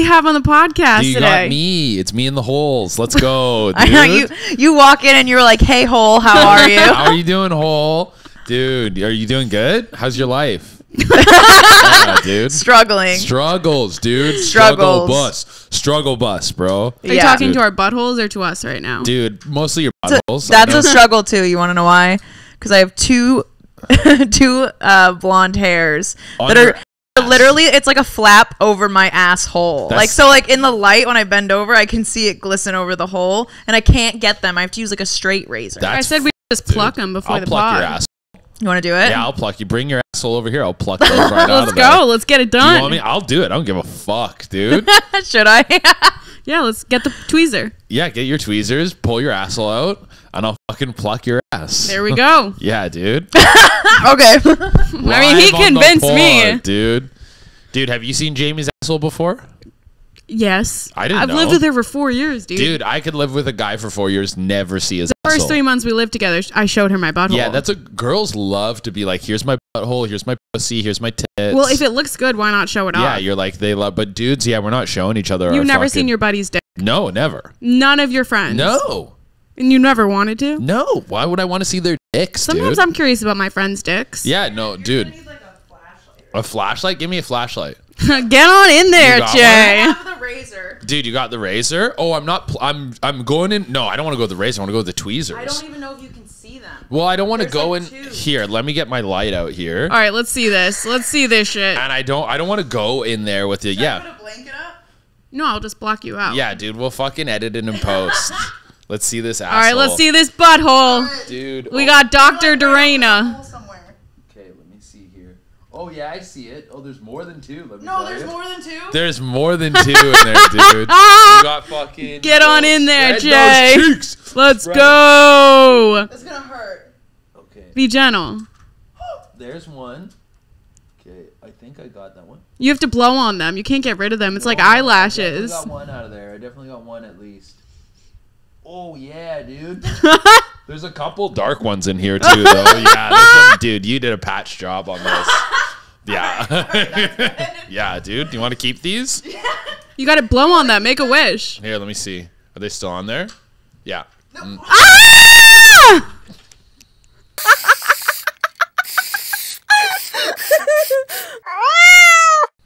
we have on the podcast you today? got me. It's me in the holes. Let's go, dude. I know you. You walk in and you're like, "Hey, hole, how are you?" How are you doing, hole? Dude, are you doing good? How's your life? yeah, dude. Struggling. Struggles, dude. Struggle Struggles. bus. Struggle bus, bro. Are you Yeah. talking Dude. to our buttholes or to us right now? Dude, mostly your That's a- buttholes. That's I a know. struggle too. You want to know why? Because I have two, two uh, blonde hairs On that your are literally. It's like a flap over my asshole. Like so, like in the light when I bend over, I can see it glisten over the hole, and I can't get them. I have to use like a straight razor. That's I said we just dude. pluck them before I'll the pluck pod. your ass. you want to do it? Yeah, I'll pluck you. Bring your asshole over here. I'll pluck those right out Let's of there. go. Let's get it done. You done. want me? I'll do it. I don't give a fuck, dude. Should I? Yeah, let's get the tweezer. yeah, get your tweezers, pull your asshole out, and I'll fucking pluck your ass. There we go. Yeah, dude. okay. I mean, he convinced me. dude. Dude, have you seen Jaime's asshole before? Yes. I didn't I've lived with her for four years, dude. Dude, I could live with a guy for four years, never see his First asshole. three months we lived together, I showed her my butthole. Yeah, that's a girls love to be like, here's my butthole, here's my pussy, here's my tits. Well, if it looks good, why not show it off? yeah, you're like they love, but dudes, yeah, we're not showing each other. You've never fucking- seen your buddy's dick. No, never. None of your friends. No, And you never wanted to? no. Why would I want to see their dicks, Sometimes dude? I'm curious about my friends' dicks. yeah, no, dude. A flashlight? Give me a flashlight, Get on in there, You got Jay. the razor. dude. You got the razor? Oh, I'm not. Pl- I'm. I'm going in. No, I don't want to go with the razor. I want to go with the tweezers. I don't even know if you can see them. well, I don't want to go like in two. here. Let me get my light out here. All right, let's see this. Let's see this shit. And I don't. I don't want to go in there with the. Yeah. a blanket up. No, I'll just block you out. Yeah, dude. We'll fucking edit it in post. Let's see this asshole. All right, let's see this butthole. dude. We oh, got Dr. Durena. Okay, let me see here. Oh yeah, I see it. Oh, there's more than two. Let me No, there's you. more than two. There's more than two in there, dude. You got fucking. Get on in there, Jay. Cheeks. Let's Right. go. It's gonna hurt. Okay, Be gentle. there's one. Okay, I think I got that one. You have to blow on them. You can't get rid of them. It's like Oh, eyelashes. I got one out of there. I definitely got one at least. Oh yeah, dude. There's a couple dark ones in here too, though. Yeah, this one, dude, you did a patch job on this. Yeah, yeah, dude. Do you want to keep these? You got to blow on them. Make a wish. Here, let me see. Are they still on there? Yeah.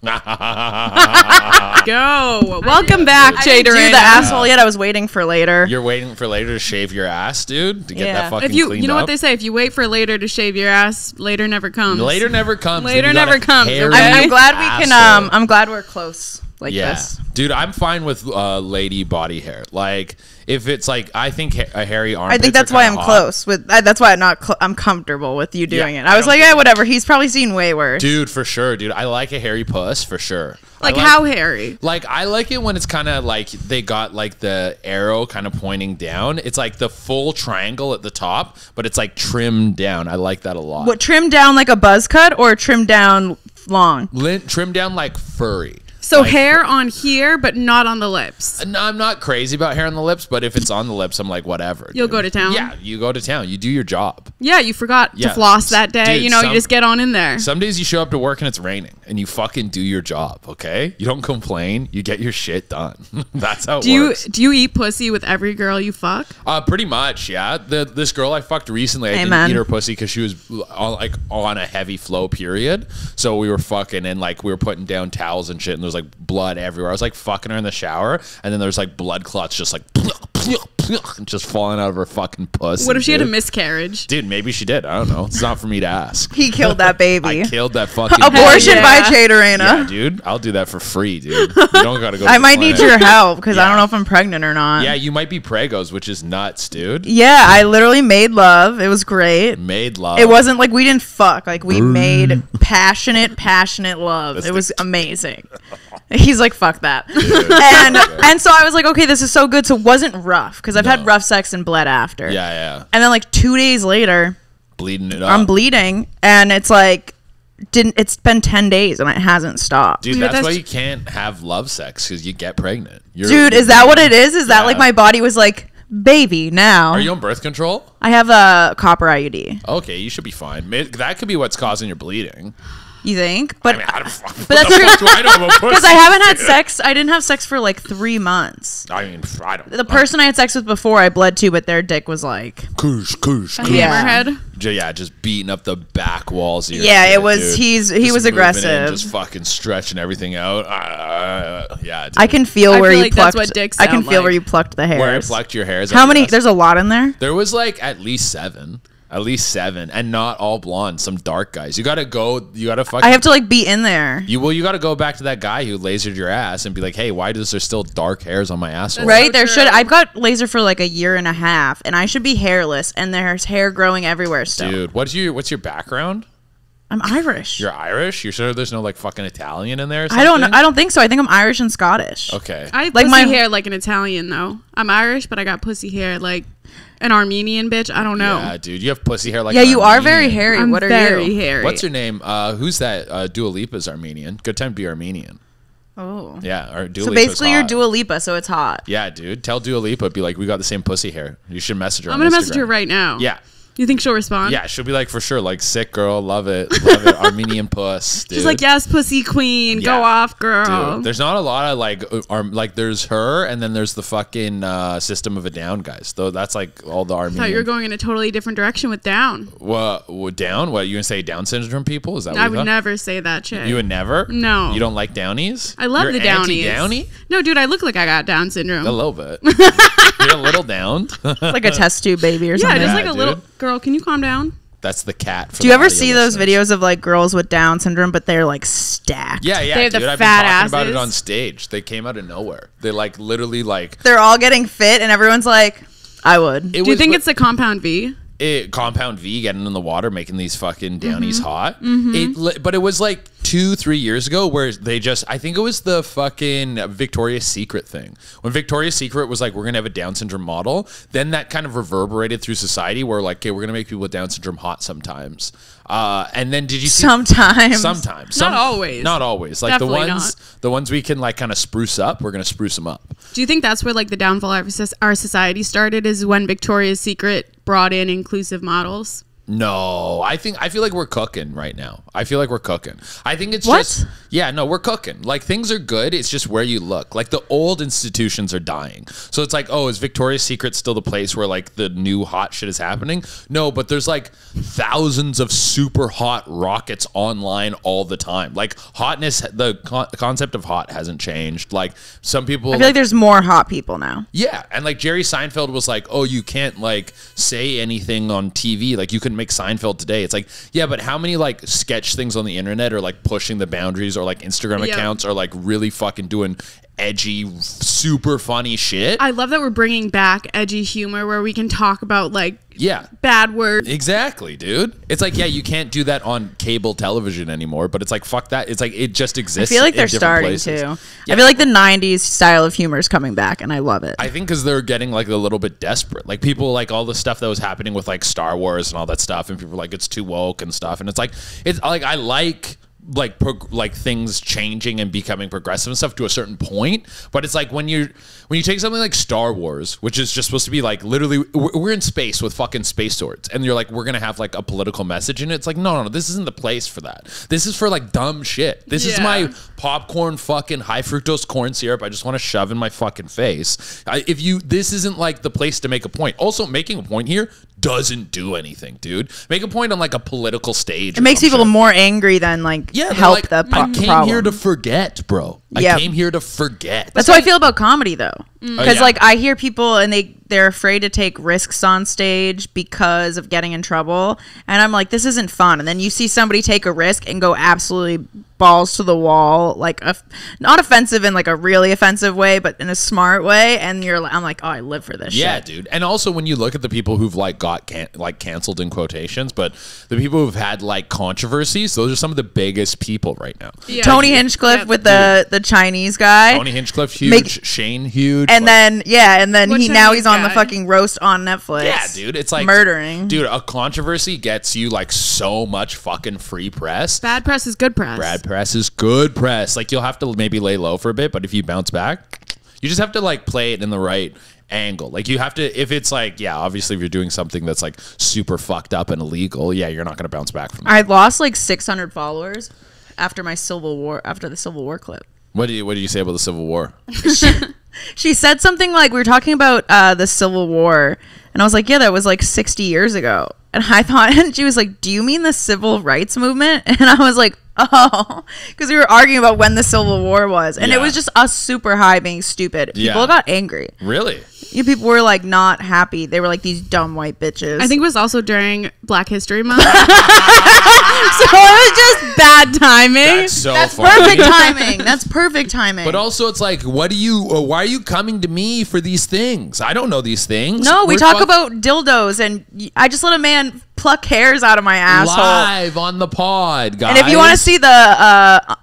Ah! Go. Welcome back, I Jay didn't do the asshole yet. I was waiting for later. You're waiting for later to shave your ass, dude, to get Yeah. that fucking If you, cleaned you know up. what they say, if you wait for later to shave your ass, later never comes. Later never comes. Later then you got never comes. I'm, I'm glad we can. Um, I'm glad we're close like yeah, this. dude, I'm fine with uh, lady body hair. Like, if it's like, I think a hairy armpit. I think that's why I'm close with. Uh, that's why I'm not. Cl- I'm comfortable with you doing Yeah, it. I I was like, yeah, whatever. He's probably seen way worse. Dude, for sure, dude. I like a hairy puss for sure. I Like, how hairy? Like I like it when it's kind of like they got like the arrow kind of pointing down. It's like the full triangle at the top, but it's like trimmed down. I like that a lot. What trimmed down like a buzz cut or trimmed down long? Lint trimmed down like furry. So Like- hair on here, but not on the lips. No, I'm not crazy about hair on the lips, but if it's on the lips, I'm like whatever. You'll dude. go to town? Yeah, you go to town. You do your job. Yeah, you forgot Yeah. to floss that day. Dude, you know, some- you just get on in there. Some days you show up to work and it's raining, and you fucking do your job. Okay, you don't complain. You get your shit done. That's how it do you works. do you eat pussy with every girl you fuck? Uh, pretty much, yeah. The this girl I fucked recently, I didn't eat her pussy because she was on, like on a heavy flow period. So we were fucking and like we were putting down towels and shit, and there was like blood everywhere. I was like fucking her in the shower, and then there's like blood clots just like just falling out of her fucking pussy. What if she had a miscarriage? Dude, maybe she did. I don't know. It's not for me to ask. He killed that baby. I killed that fucking Abortion yeah. by Jade Yeah, dude. I'll do that for free, dude. You don't gotta go. I might need your help because I don't know if I'm pregnant or not. Yeah, you might be pregos, which is nuts, dude. Yeah, I literally made love. It was great. Made love. It wasn't like we didn't fuck. Like we made passionate, passionate love. That's it the- was amazing. He's like, fuck that. and and so I was like, okay, this is so good. So it wasn't rough because I've No. had rough sex and bled after. Yeah, yeah. And then like two days later, Bleeding it up. I'm bleeding, and it's like didn't. It's been ten days and it hasn't stopped. Dude, Dude, that's, that's why you can't have love sex because you get pregnant. You're, Dude, is that what it is? Is that like my body was like, baby, now Are you on birth control? I have a copper IUD. Okay, you should be fine. That could be what's causing your bleeding. You think? But I mean, I don't, but that's true. fuck do I because? I haven't had sex, I didn't have sex for like three months. I mean, I don't. The person I had sex with before, I bled to, but their dick was like, Koosh, koosh, koosh. Yeah. Hammerhead. Yeah, just beating up the back walls. Of your Yeah, it was- dude. he's- he Just was moving in, aggressive. just fucking stretching everything out. Uh, yeah, dude. I can feel I where feel you like that's plucked. what dicks I can sound feel where you plucked the hairs. where I plucked your hairs. How up many? your. There's a lot in there. There was like at least seven. At least seven, and not all blonde. Some dark guys. You gotta go. You gotta fuck. I have to like be in there. You well, you got to go back to that guy who lasered your ass and be like, "Hey, why does there still dark hairs on my asshole?" Right so there should. I've got laser for like a year and a half, and I should be hairless, and there's hair growing everywhere still. dude. What's your what's your background? I'm Irish. You're Irish. You're sure there's no like fucking Italian in there? Or I don't know. I don't think so. I think I'm Irish and Scottish. Okay. I Like pussy my- hair like an Italian though. I'm Irish, but I got pussy hair like an Armenian bitch. I don't know. Yeah, dude. You have pussy hair like. yeah, an you are very hairy. I'm what are very you? hairy. What's your name? Uh, who's that? Uh, Dua Lipa's Armenian. Good time to be Armenian. Oh. Yeah, or Dua So Lipa's basically, you're hot. Dua Lipa, so it's hot. Yeah, dude. Tell Dua Lipa, be like, we got the same pussy hair. You should message her. I'm on gonna message her right now. Yeah. You think she'll respond? Yeah, she'll be like for sure, like sick girl, love it, love it, Armenian puss. Dude. She's like, yes, pussy queen, Yeah. go off, girl. Dude, there's not a lot of like, uh, arm, like there's her, and then there's the fucking uh, System of a Down guys. Though that's like all the I Armenian. thought you were going in a totally different direction with down. What, what down? What you gonna say? Down syndrome people? Is that what I would thought? never say that shit. You would never? No. You don't like Downies? I love You're the downies. Downy? No, dude, I look like I got Down syndrome. A little bit. You're a little down. like a test tube baby or yeah, something. Yeah, just Yeah, like a little dude. girl. Can you calm down? That's the cat. For Do you ever audio see those videos of like girls with Down syndrome, but they're like stacked? Yeah, yeah, They have the dude. I've fat been talking about it on stage. They came out of nowhere. They like literally like They're all getting fit, and everyone's like, "I would." it Do you think but- it's the compound V? It, compound V getting in the water, making these fucking downies Mm-hmm. hot. It, but it was like two, three years ago where they just, I think it was the fucking Victoria's Secret thing. When Victoria's Secret was like, we're going to have a Down syndrome model, then that kind of reverberated through society where like, okay, we're going to make people with Down syndrome hot sometimes. Uh, and then did you see? Sometimes. Sometimes, Not always. not always. Like Definitely the ones, not. the ones we can like kind of spruce up. We're gonna spruce them up. Do you think that's where like the downfall of our society started? Is when Victoria's Secret brought in inclusive models? No, I think I feel like we're cooking right now. I feel like we're cooking. I think it's What? just yeah, no, we're cooking. Like things are good. It's just where you look. Like the old institutions are dying. So it's like, oh, is Victoria's Secret still the place where like the new hot shit is happening? No, but there's like thousands of super hot rockets online all the time. Like hotness, the con- concept of hot hasn't changed. Like some people, I feel like there's more hot people now. yeah, and like Jerry Seinfeld was like, "Oh, you can't like say anything on TV. Like you make Seinfeld today." It's like, yeah, but how many like sketch things on the internet are like pushing the boundaries, or like Instagram Yeah. accounts are like really fucking doing edgy, super funny shit? I love that we're bringing back edgy humor where we can talk about like yeah. bad word Exactly, dude. It's like, yeah, you can't do that on cable television anymore, but it's like, fuck that. It's like, it just exists. I feel like they're starting places. to. Yeah. I feel like the '90s style of humor is coming back, and I love it. I think because they're getting like a little bit desperate. Like people like all the stuff that was happening with like Star Wars and all that stuff, and people like it's too woke and stuff. And it's like it's like I like like prog- like things changing and becoming progressive and stuff to a certain point. But it's like when you when you take something like Star Wars, which is just supposed to be like literally we're we're in space with fucking space swords, and you're like we're gonna have like a political message in it. It's like no, no, no, this isn't the place for that. This is for like dumb shit. This is my popcorn fucking high fructose corn syrup I just want to shove in my fucking face. I, if you this isn't like the place to make a point. Also, making a point here doesn't do anything, dude. Make a point on like a political stage. it makes people more angry than like yeah, help like, the pro- I came problem. here to forget, bro. Yeah. I came here to forget. That's how I feel about comedy, though, Mm. because Oh, yeah. like I hear people and they they're afraid to take risks on stage because of getting in trouble, and I'm like, this isn't fun. And then you see somebody take a risk and go absolutely balls to the wall, like a, not offensive in like a really offensive way, but in a smart way, and you're like, I'm like, oh, I live for this. Yeah, shit. dude. And also when you look at the people who've like got can- like canceled in quotations, but the people who've had like controversies, those are some of the biggest people right now. Yeah. Tony Hinchcliffe Yeah. with the the Chinese guy. Tony Hinchcliffe, huge. Make- Shane, huge. and like- then yeah, and then What he now Chinese he's on the fucking roast on Netflix. Yeah, dude. It's like murdering. Dude, a controversy gets you like so much fucking free press. Bad press is good press. Bad press is good press. Like you'll have to maybe lay low for a bit, but if you bounce back, you just have to like play it in the right angle. Like you have to if it's like, yeah, obviously if you're doing something that's like super fucked up and illegal, yeah, you're not gonna bounce back from that. I lost like 600 followers after my Civil War after the Civil War clip. What do you What do you say about the Civil War? She said something like we were talking about uh, the Civil War, and I was like, "Yeah, that was like 60 years ago." And I thought, and she was like, "Do you mean the civil rights movement?" And I was like, "Oh," because we were arguing about when the Civil War was, and it was just us super high being stupid. People Yeah. got angry. Really? Yeah, People were like not happy. They were like these dumb white bitches. I think it was also during Black History Month. so so. It was just bad timing. That's so that's funny. perfect timing. That's perfect timing. But also, it's like, what do you? Uh, why are you coming to me for these things? I don't know these things. no, we We're talk fuck- about dildos, and I just let a man pluck hairs out of my asshole. live on the pod, guys. And if you want to see the uh,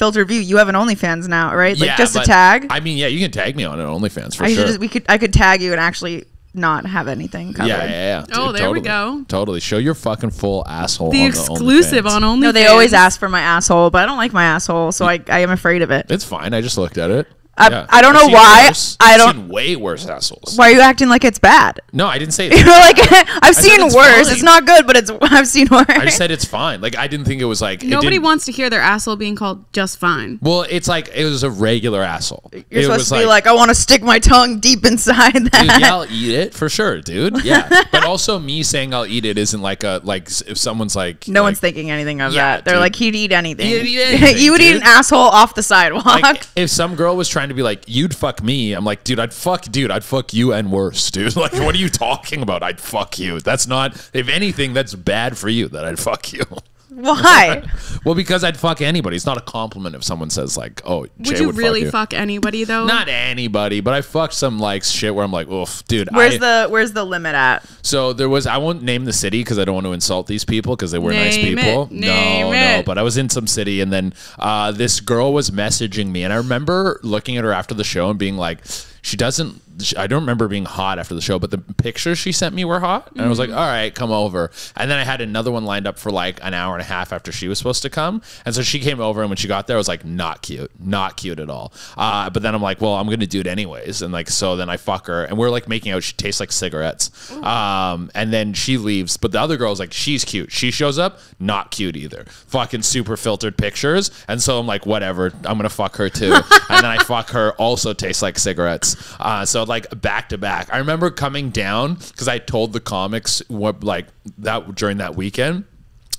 unfiltered view, you have an OnlyFans now, right? Like Yeah, just a tag. I mean, yeah, you can tag me on it, OnlyFans for I sure. just, we could I could tag you and actually not have anything covered. yeah, yeah, yeah. Oh, Dude, there we go. Totally. Show your fucking full asshole. the on exclusive the on OnlyFans. OnlyFans. No, they always ask for my asshole, but I don't like my asshole, so I, I am afraid of it. It's fine. I just looked at it. I- I don't I've know why. worse. I I've don't- seen way worse assholes. Why are you acting like it's bad? No, I didn't say You're like I've said seen it's worse. fine. It's not good, but it's I've seen worse. I said it's fine. Like I didn't think it was like Nobody wants to hear their asshole being called just fine. Well, it's like it was a regular asshole. You're it supposed was to be like, I want to stick my tongue deep inside that. Dude, yeah, I'll eat it for sure, dude. Yeah, but also me saying I'll eat it isn't like a like if someone's like No like, one's thinking anything of Yeah, that. They're dude. like, he'd eat anything. He'd eat anything, you would eat an asshole off the sidewalk. like if some girl was trying to be like you'd fuck me. I'm like dude i'd fuck dude i'd fuck you and worse dude. Like what are you talking about? I'd fuck you. That's not if anything that's bad for you that i'd fuck you Why? well because i'd fuck anybody it's not a compliment if someone says like oh Would you would really fuck, fuck, anybody though? not anybody but i fucked some like shit where i'm like oof dude Where's I, the Where's the limit at? so there was i won't name the city because i don't want to insult these people because they were nice Name it. people Name no no it. but i was in some city and then uh, this girl was messaging me and i remember looking at her after the show and being like she doesn't she- i don't remember being hot after the show but the pictures she sent me were hot. And i was like Mm-hmm. all right come over. And then i had another one lined up for like an hour and a half after she was supposed to come. And so she came over and when she got there i was like not cute not cute at all. Uh, but then i'm like well i'm gonna do it anyways. And like so then i fuck her and we're like making out. She tastes like cigarettes. Um, and then she leaves but the other girl's like she's cute. She shows up not cute either. Fucking super filtered pictures. And so i'm like whatever i'm gonna fuck her too. And then i fuck her also tastes like cigarettes uh, so like back to back i remember coming down because i told the comics what like that during that weekend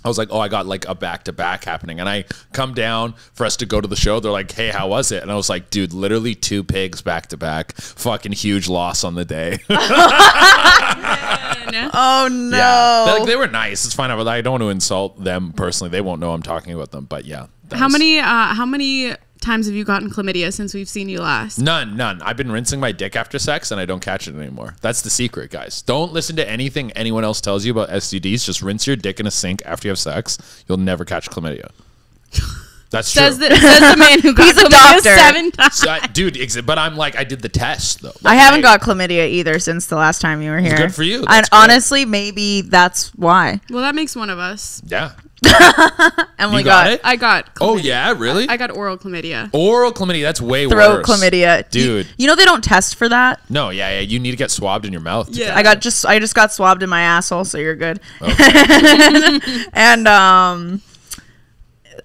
I was like, oh, I got like a back to back happening. And I come down for us to go to the show. They're like, hey, how was it? And I was like, dude, literally two pigs back to back. Fucking huge loss on the day. Oh no! yeah. They, like, they were nice. It's fine. But I don't want to insult them personally. They won't know I'm talking about them. But yeah. How was- many uh, how many times have you gotten chlamydia since we've seen you last? None, none. I've been rinsing my dick after sex and I don't catch it anymore. That's the secret, guys. Don't listen to anything anyone else tells you about STDs. Just rinse your dick in a sink after you have sex. You'll never catch chlamydia. That's true. Says the, says the man who got He's a chlamydia doctor. seven times. So I- dude, ex- but I'm like, I did the test though. I haven't got chlamydia either since the last time you were here. good for you. And That's good. honestly, maybe that's why Well, that makes one of us. Yeah. Emily You got it? I got. Oh yeah, really? I got oral chlamydia. Oral chlamydia. That's way throat worse. chlamydia, dude. You, you know they don't test for that. No, yeah, yeah. You need to get swabbed in your mouth. Yeah. I got just I just got swabbed in my asshole, so you're good. and um,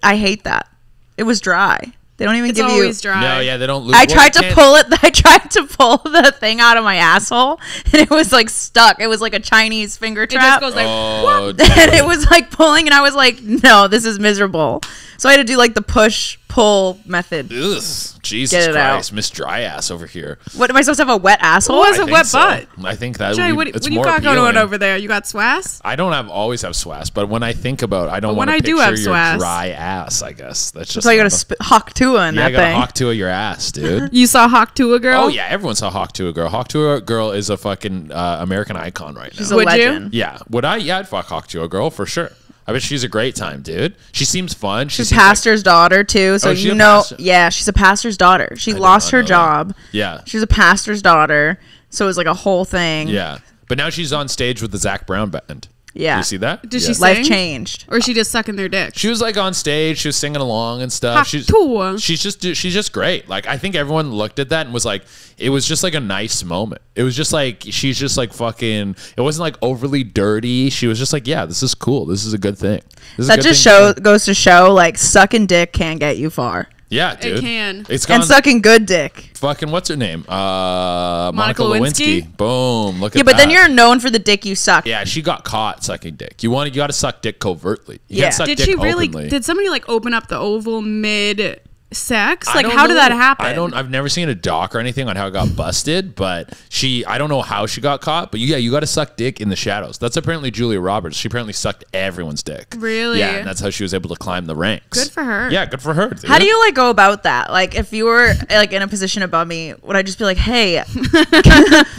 I hate that. It was dry. They don't even It's give you. always dry. No, yeah, they don't. Lose. I well, tried they to can't- pull it. I tried to pull the thing out of my asshole, and it was like stuck. It was like a Chinese finger It trap. just goes like. Oh, and it was like pulling, and I was like, "No, this is miserable." So I had to do like the push pull method. ugh, Jesus Get it out. Christ, Miss Dry Ass over here. What am I supposed to have a wet asshole? What was I a think wet so. butt? I think that Jay, would what, be, what it's do you more got going appealing. on over there? You got swass? I don't have always have swass, but when I think about, I don't But want when to I do have your swass- dry ass. I guess that's just. So you got how to the- sp- hawk tuah in yeah, I that got a thing. hawk to your ass, dude. You saw Hawk Tuah girl? oh yeah, everyone saw Hawk Tuah girl. Hawk Tuah girl is a fucking uh, American icon right now. She's a Would you? legend. yeah, would I? Yeah, I'd fuck Hawk Tuah girl for sure. I bet she's a great time, dude. She seems fun. She She's seems like- pastor's daughter too, so Oh, you know, pastor? yeah, she's a pastor's daughter. She did lost her know that. job. yeah, She's a pastor's daughter, so it was like a whole thing. yeah. But now she's on stage with the Zac Brown band. Yeah. Did you see that? Did Yeah. she say- Life changed. Or is she just sucking their dick? She was like on stage. She was singing along and stuff. Ha, She's too. she's just she's just great. Like I think everyone looked at that and was like, it was just like a nice moment. It was just like she's just like fucking. It wasn't like overly dirty. She was just like, yeah, this is cool. This is a good thing. This is a That good just thing to show do. goes to show like sucking dick can get you far. Yeah, dude. can. It's gone. And sucking good dick. fucking what's her name? Uh, Monica, Monica Lewinsky. Lewinsky? Boom. Look at that. Yeah, but then you're known for the dick you suck. Yeah, she got caught sucking dick. You want you got to suck dick covertly. You Yeah. suck Did dick she really? openly. Did somebody like open up the oval mid sex? I Like, don't how did that happen? I don't. I've never seen a doc or anything on how it got busted, but she. I don't know how she got caught, but yeah, you got to suck dick in the shadows. That's apparently Julia Roberts. She apparently sucked everyone's dick. Really? Yeah, and that's how she was able to climb the ranks. Good for her. Yeah, good for her. Dude. How do you like go about that? Like if you were like in a position above me, would I just be like, "Hey,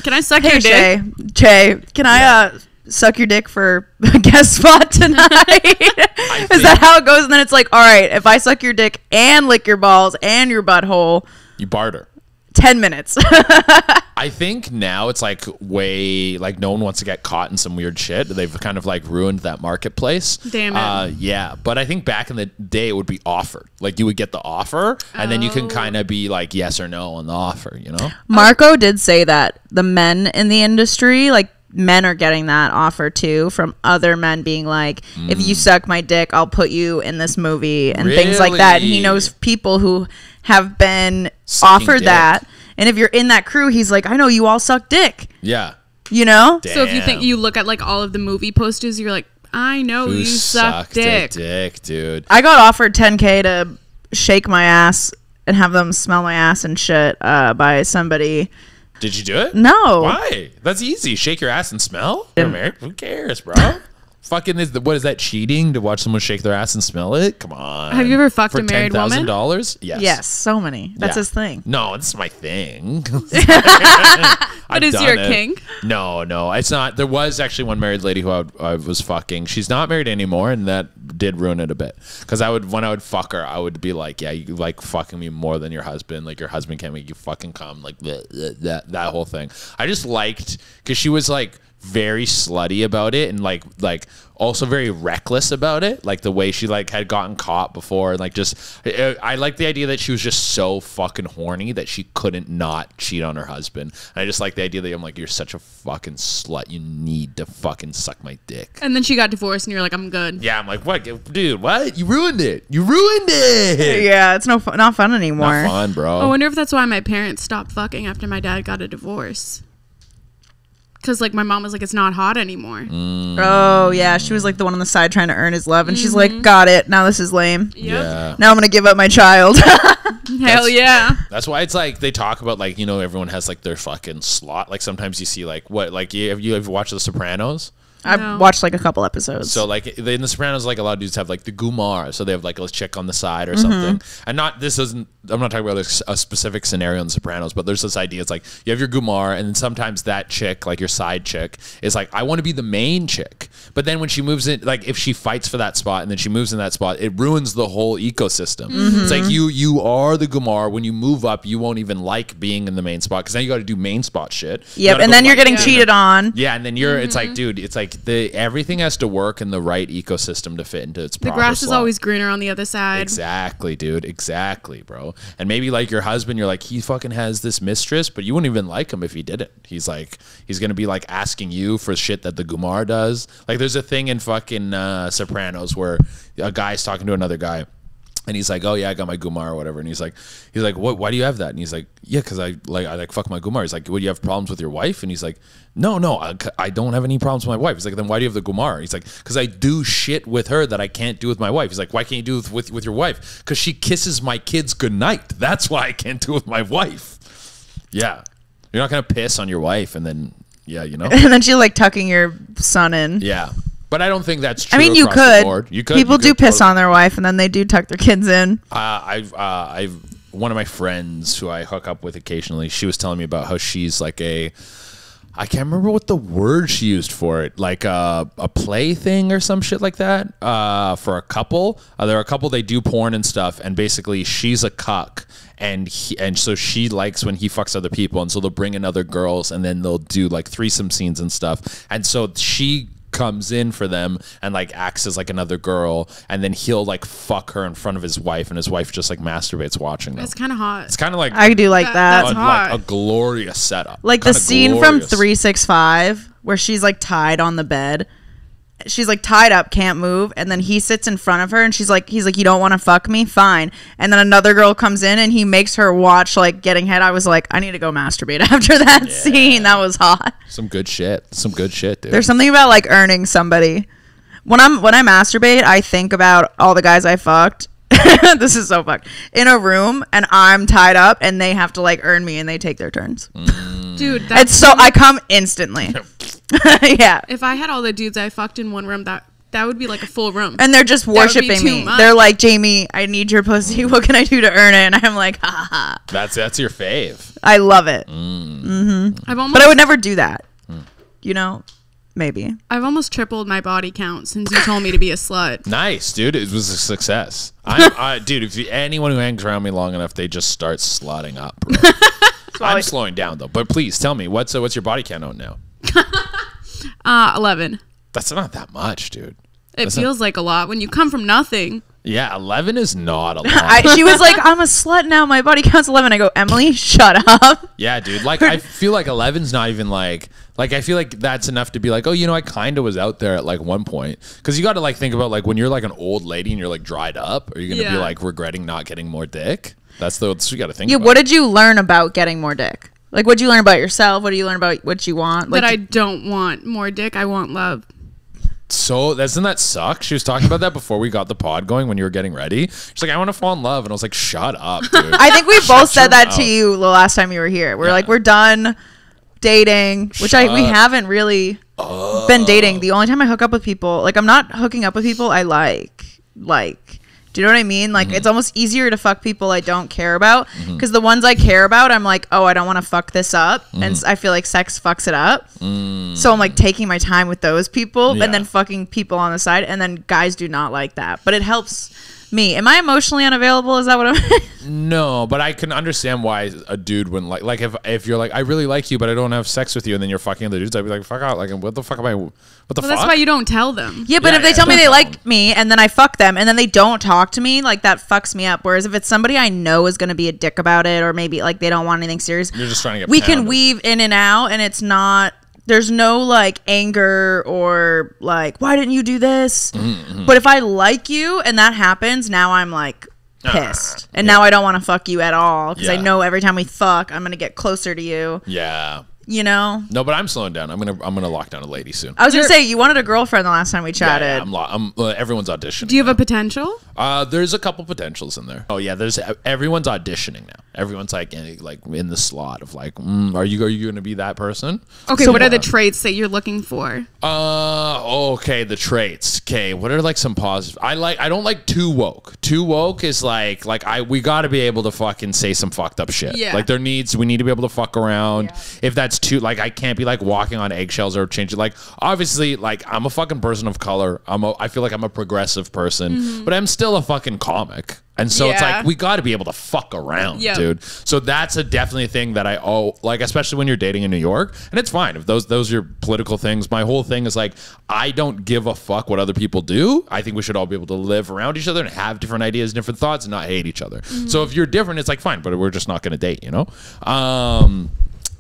Can I suck hey your dick? Jay? Che, can I uh suck your dick for a guest spot tonight?" Is that how it goes? And then it's like, "All right, if I suck your dick and lick your balls and your butthole, You barter. 10 minutes." I think now it's like way like no one wants to get caught in some weird shit. They've kind of like ruined that marketplace. Damn it. Uh, yeah, but I think back in the day it would be offered. Like you would get the offer, and then you can Oh. kind of be like yes or no on the offer. You know? Marco did say that the men in the industry, like men are getting that offer too from other men being like, if Mm. you suck my dick, I'll put you in this movie and things like that. And he knows people who have been Sucking offered dick. that. And if you're in that crew, he's like, I know you all suck dick. Yeah. You know? Damn. So if you think you look at like all of the movie posters, you're like, I know Who you suck dick. dick, dude. I got offered 10K to shake my ass and have them smell my ass and shit uh, by somebody. Did you do it? No. Why? That's easy. Shake your ass and smell. You're married. Who cares, bro? Fucking is the, what is that cheating to watch someone shake their ass and smell it? Come on. Have you ever fucked For a married thousand woman? dollars? Yes. Yes, so many. That's Yeah. his thing. No, it's my thing. But is your kink? No, no, it's not. There was actually one married lady who I, I was fucking. She's not married anymore, and that did ruin it a bit. Because I would, when I would fuck her, I would be like, "Yeah, you like fucking me more than your husband. Like your husband can't make you fucking come. Like bleh, bleh, that that whole thing." I just liked because she was like very slutty about it and like like also very reckless about it like the way she like had gotten caught before and like just I, I like the idea that she was just so fucking horny that she couldn't not cheat on her husband. And I just like the idea that I'm like you're such a fucking slut. You need to fucking suck my dick. And then she got divorced, and you're like, I'm good. yeah I'm like what? Dude what? You ruined it. You ruined it. Yeah, it's no fu- not fun anymore. not fun bro. I wonder if that's why my parents stopped fucking after my dad got a divorce. Because like my mom was like, it's not hot anymore. Mm. Oh yeah, she was like the one on the side trying to earn his love, and she's like, "Got it. Now this is lame. Yep. yeah Now I'm gonna give up my child." Hell yeah. That's why it's like they talk about like you know everyone has like their fucking slot. Like sometimes you see like what like you have you ever watched The Sopranos? I've No. watched like a couple episodes. So like in The Sopranos, like a lot of dudes have like the Gumar, so they have like a chick on the side or Mm-hmm. something. And not this isn't. I'm not talking about a, a specific scenario in The Sopranos, but there's this idea. It's like you have your Gumar, and then sometimes that chick, like your side chick, is like I want to be the main chick. But then when she moves in, like if she fights for that spot and then she moves in that spot, it ruins the whole ecosystem. It's like you you are the Gumar. When you move up, you won't even like being in the main spot because now you got to do main spot shit. Yep, and then you're like- getting cheated on. yeah, and then you're. It's Mm-hmm. like, dude, it's like the everything has to work in the right ecosystem to fit into its The grass is always greener on the other side. exactly, dude, exactly, bro. And maybe like your husband, you're like, he fucking has this mistress, but you wouldn't even like him if he didn't. He's like, he's gonna be like asking you for shit that the Gumar does. Like, there's a thing in fucking uh, Sopranos where a guy's talking to another guy. And he's like, "Oh yeah, I got my Gumar or whatever." And he's like, "He's like, what? Why do you have that?" And he's like, "Yeah, because I like I like fuck my Gumar." He's like, "Would you have problems with your wife?" And he's like, "No, no, I, I don't have any problems with my wife." He's like, "Then why do you have the Gumar?" He's like, "Because I do shit with her that I can't do with my wife." He's like, "Why can't you do it with with your wife?" Because she kisses my kids goodnight. That's why I can't do with my wife. Yeah, you're not gonna piss on your wife and then yeah, you know. And then she's like tucking your son in. yeah, but I don't think that's true. I mean, you could. You could. People you do piss totally. on their wife, and then they do tuck their kids in. uh, I've uh, I've one of my friends who I hook up with occasionally. She was telling me about how she's like a I can't remember what the word she used for it, like a, a play thing or some shit like that. Uh, for a couple, uh, there are a couple they do porn and stuff, and basically she's a cuck, and he, and so she likes when he fucks other people, and so they'll bring in other girls, and then they'll do like threesome scenes and stuff, and so she comes in for them and like acts as like another girl, and then he'll like fuck her in front of his wife, and his wife just like masturbates watching them. It's kind of hot. It's kind of like I do like That- that. a, that's like a glorious setup. like the Kinda scene from 365 where she's like tied on the bed she's like tied up can't move. And then he sits in front of her and she's like he's like you don't want to fuck me? Fine. And then another girl comes in and he makes her watch like getting head. I was like i need to go masturbate after that scene. That was hot. Some good shit. Some good shit, dude. there's something about like earning somebody. When i'm when i masturbate i think about all the guys i fucked this is so fucked in a room and i'm tied up and they have to like earn me and they take their turns mm. Dude, that's it's so I come instantly. yeah. if I had all the dudes I fucked in one room, that that would be like a full room. And they're just worshiping me. much. They're like, Jaime, I need your pussy. What can I do to earn it? And I'm like, ha ha. ha. that's that's your fave. I love it. Mm. Mm-hmm. I've almost But I would never do that. Mm. You know? Maybe. I've almost tripled my body count since you told me to be a slut. Nice, dude. It was a success. I'm, I, dude, if you, anyone who hangs around me long enough, they just start slotting up. bro. I'm slowing down though. But please tell me what's uh, what's your body count out now? Uh, eleven. That's not that much, dude. It That's not- feels like a lot when you come from nothing. Yeah, eleven is not a lot. I, she was like, I'm a slut now. My body counts 11. I go, Emily, shut up. yeah, dude. Like I feel like 11's not even like like I feel like that's enough to be like, oh, you know, I kind of was out there at like one point because you got to like think about like when you're like an old lady and you're like dried up, are you gonna be like regretting not getting more dick? That's the that's what you got to think. Yeah, about. what did you learn about getting more dick? Like, what did you learn about yourself? What do you learn about what you want? Like, But I don't want more dick. I want love. So doesn't that suck? She was talking about that before we got the pod going when you were getting ready. She's like, I want to fall in love, and I was like, Shut up, dude. I think we both said that mouth. to you the last time you were here. We're like, we're done dating, which I we haven't really been dating. The only time I hook up with people, like I'm not hooking up with people I like. Like, do you know what I mean? Like, it's mm-hmm. almost easier to fuck people I don't care about mm-hmm. because the ones I care about, I'm like, oh, I don't want to fuck this up, and mm-hmm. I feel like sex fucks it up. Mm. So I'm like taking my time with those people, Yeah. and then fucking people on the side, and then guys do not like that, but it helps. Me, am I emotionally unavailable? Is that what I'm? no, but I can understand why a dude wouldn't like. Like if if you're like, I really like you, but I don't have sex with you, and then you're fucking other dudes, I'd be like, fuck out. Like, what the fuck am I? What the Well, fuck? that's why you don't tell them. Yeah, but Yeah, if they yeah, tell me they problem. like me and then I fuck them and then they don't talk to me, like that fucks me up. Whereas if it's somebody I know is going to be a dick about it or maybe like they don't want anything serious, You're just trying to get we can pounded. weave in and out and it's not there's no like anger or like why didn't you do this? Mm-hmm, But if I like you and that happens, now I'm like pissed. and now I don't want to fuck you at all because I Ah, know every time we fuck, I'm going to get closer to you, Yeah. you know? No, but I'm slowing down. I'm gonna I'm gonna lock down a lady soon. I was going to say you wanted a girlfriend the last time we Yeah, chatted. yeah, I'm, lo- I'm uh, everyone's auditioning. Do you have now. a potential? Uh, there's a couple potentials in there. Oh yeah, there's everyone's auditioning now. Everyone's like in, like in the slot of like, mm, are you are you going to be that person? Okay, So what are uh, the traits that you're looking for? Uh, okay, the traits. Okay, what are like some positive? I like. I don't like too woke. Too woke is like like I we got to be able to fucking say some fucked up shit. Yeah. Like there needs we need to be able to fuck around. If that's too like I can't be like walking on eggshells or changing. Like obviously like I'm a fucking person of color. I'm a I feel like I'm a progressive person, but I'm still a fucking comic. And so it's like we got to be able to fuck around, Yep. dude. So that's a definitely a thing that I oh like, especially when you're dating in New York, and it's fine if those those are your political things. My whole thing is like I don't give a fuck what other people do. I think we should all be able to live around each other and have different ideas, different thoughts, and not hate each other. So if you're different, it's like fine, but we're just not going to date, you know. Um,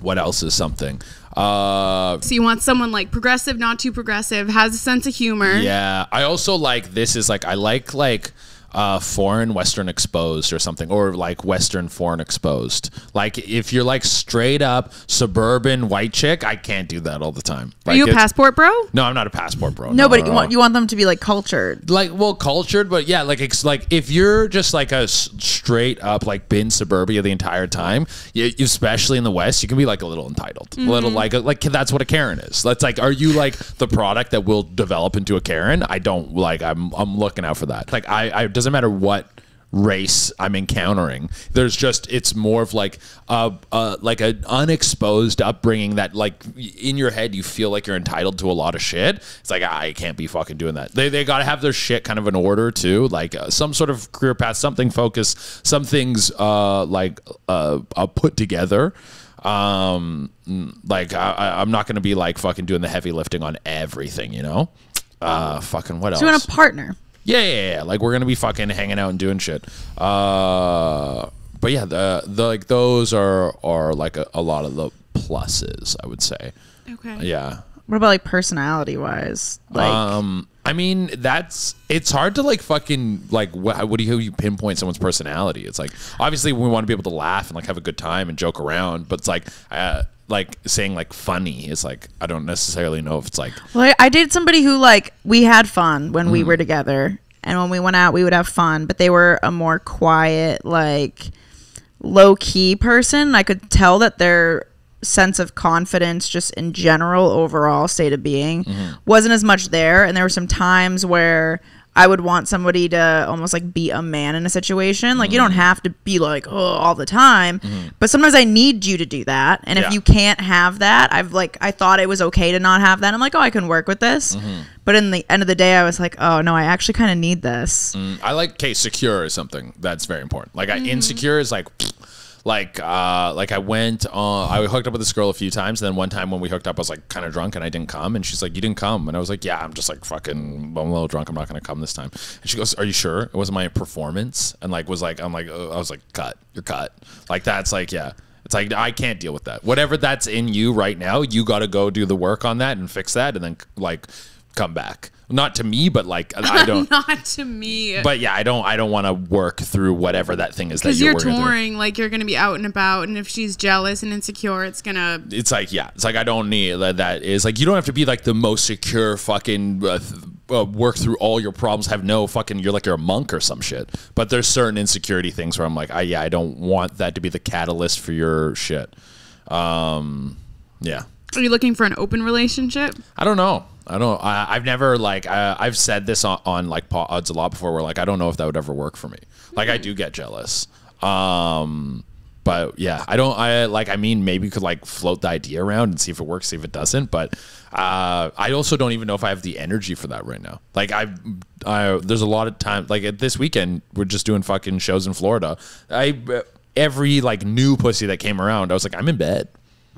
what else is something? Uh, So you want someone like progressive, not too progressive, has a sense of humor. yeah, I also like this is like I like like uh foreign western exposed or something or like western foreign exposed. Like if you're like straight up suburban white chick, I can't do that all the time. Are you a passport bro? No, I'm not a passport bro. No, but no, you no. want you want them to be like cultured. like well cultured but yeah like it's like if you're just like a straight up like been suburbia the entire time you, especially in the west you can be like a little entitled a little like like that's what a karen is that's like are you like the product that will develop into a karen i don't like i'm i'm looking out for that like i, I doesn't matter what race I'm encountering. There's just it's more of like a, uh like an unexposed upbringing that like in your head you feel like you're entitled to a lot of shit. It's like I can't be fucking doing that. They they got to have their shit kind of in order too, like uh, some sort of career path, something focused, some things uh like uh, uh put together. Um, like I, I'm not gonna be like fucking doing the heavy lifting on everything, you know. Uh, fucking what else? So you want a partner. Yeah, yeah, yeah. Like we're gonna be fucking hanging out and doing shit. Uh, but yeah, the the like those are are like a, a lot of the pluses, I would say. Okay. Yeah. What about like personality wise? Like um, I mean, that's it's hard to like fucking like what, what do you, how you pinpoint someone's personality? It's like obviously we want to be able to laugh and like have a good time and joke around, but it's like uh, like saying like funny is like I don't necessarily know if it's like Well, I, I dated somebody who like we had fun when Mm. we were together, and when we went out, we would have fun. But they were a more quiet, like low key person. I could tell that their sense of confidence, just in general, overall state of being, Mm-hmm. wasn't as much there. And there were some times where. I would want somebody to almost like be a man in a situation. Like you Mm-hmm. don't have to be like oh all the time, but sometimes I need you to do that. And Yeah. if you can't have that, I've like I thought it was okay to not have that. I'm like, oh, I can work with this. Mm-hmm. But in the end of the day, I was like, oh no, I actually kind of need this. Mm, I like okay, secure is something that's very important. Like I, insecure is like like uh like I went uh I hooked up with this girl a few times, and then one time when we hooked up I was like kind of drunk and I didn't come and she's like, You didn't come and I was like, Yeah, I'm just like fucking I'm a little drunk, I'm not gonna come this time. And she goes, Are you sure? It wasn't my performance and like was like I'm like uh, I was like, Cut, you're cut. Like that's like yeah. It's like I can't deal with that. Whatever that's in you right now, you got to go do the work on that and fix that, and then like come back. Not to me, but like I don't. Not to me. But yeah, I don't. I don't want to work through whatever that thing is that you're, you're working through. touring, like you're gonna be out and about, and if she's jealous and insecure, it's gonna. It's like yeah, it's like I don't need that. That is like you don't have to be like the most secure fucking. Uh, uh, work through all your problems. Have no fucking. You're like you're a monk or some shit. But there's certain insecurity things where I'm like, I yeah, I don't want that to be the catalyst for your shit. Um, yeah. Are you looking for an open relationship? I don't know. I don't. I, I've never like. I, I've said this on, on like pods a lot before. Where like I don't know if that would ever work for me. Like I do get jealous. Um, but yeah, I don't. I like. I mean, maybe you could like float the idea around and see if it works, see if it doesn't. But uh, I also don't even know if I have the energy for that right now. Like I, I there's a lot of time. Like at this weekend, we're just doing fucking shows in Florida. I every like new pussy that came around, I was like, I'm in bed.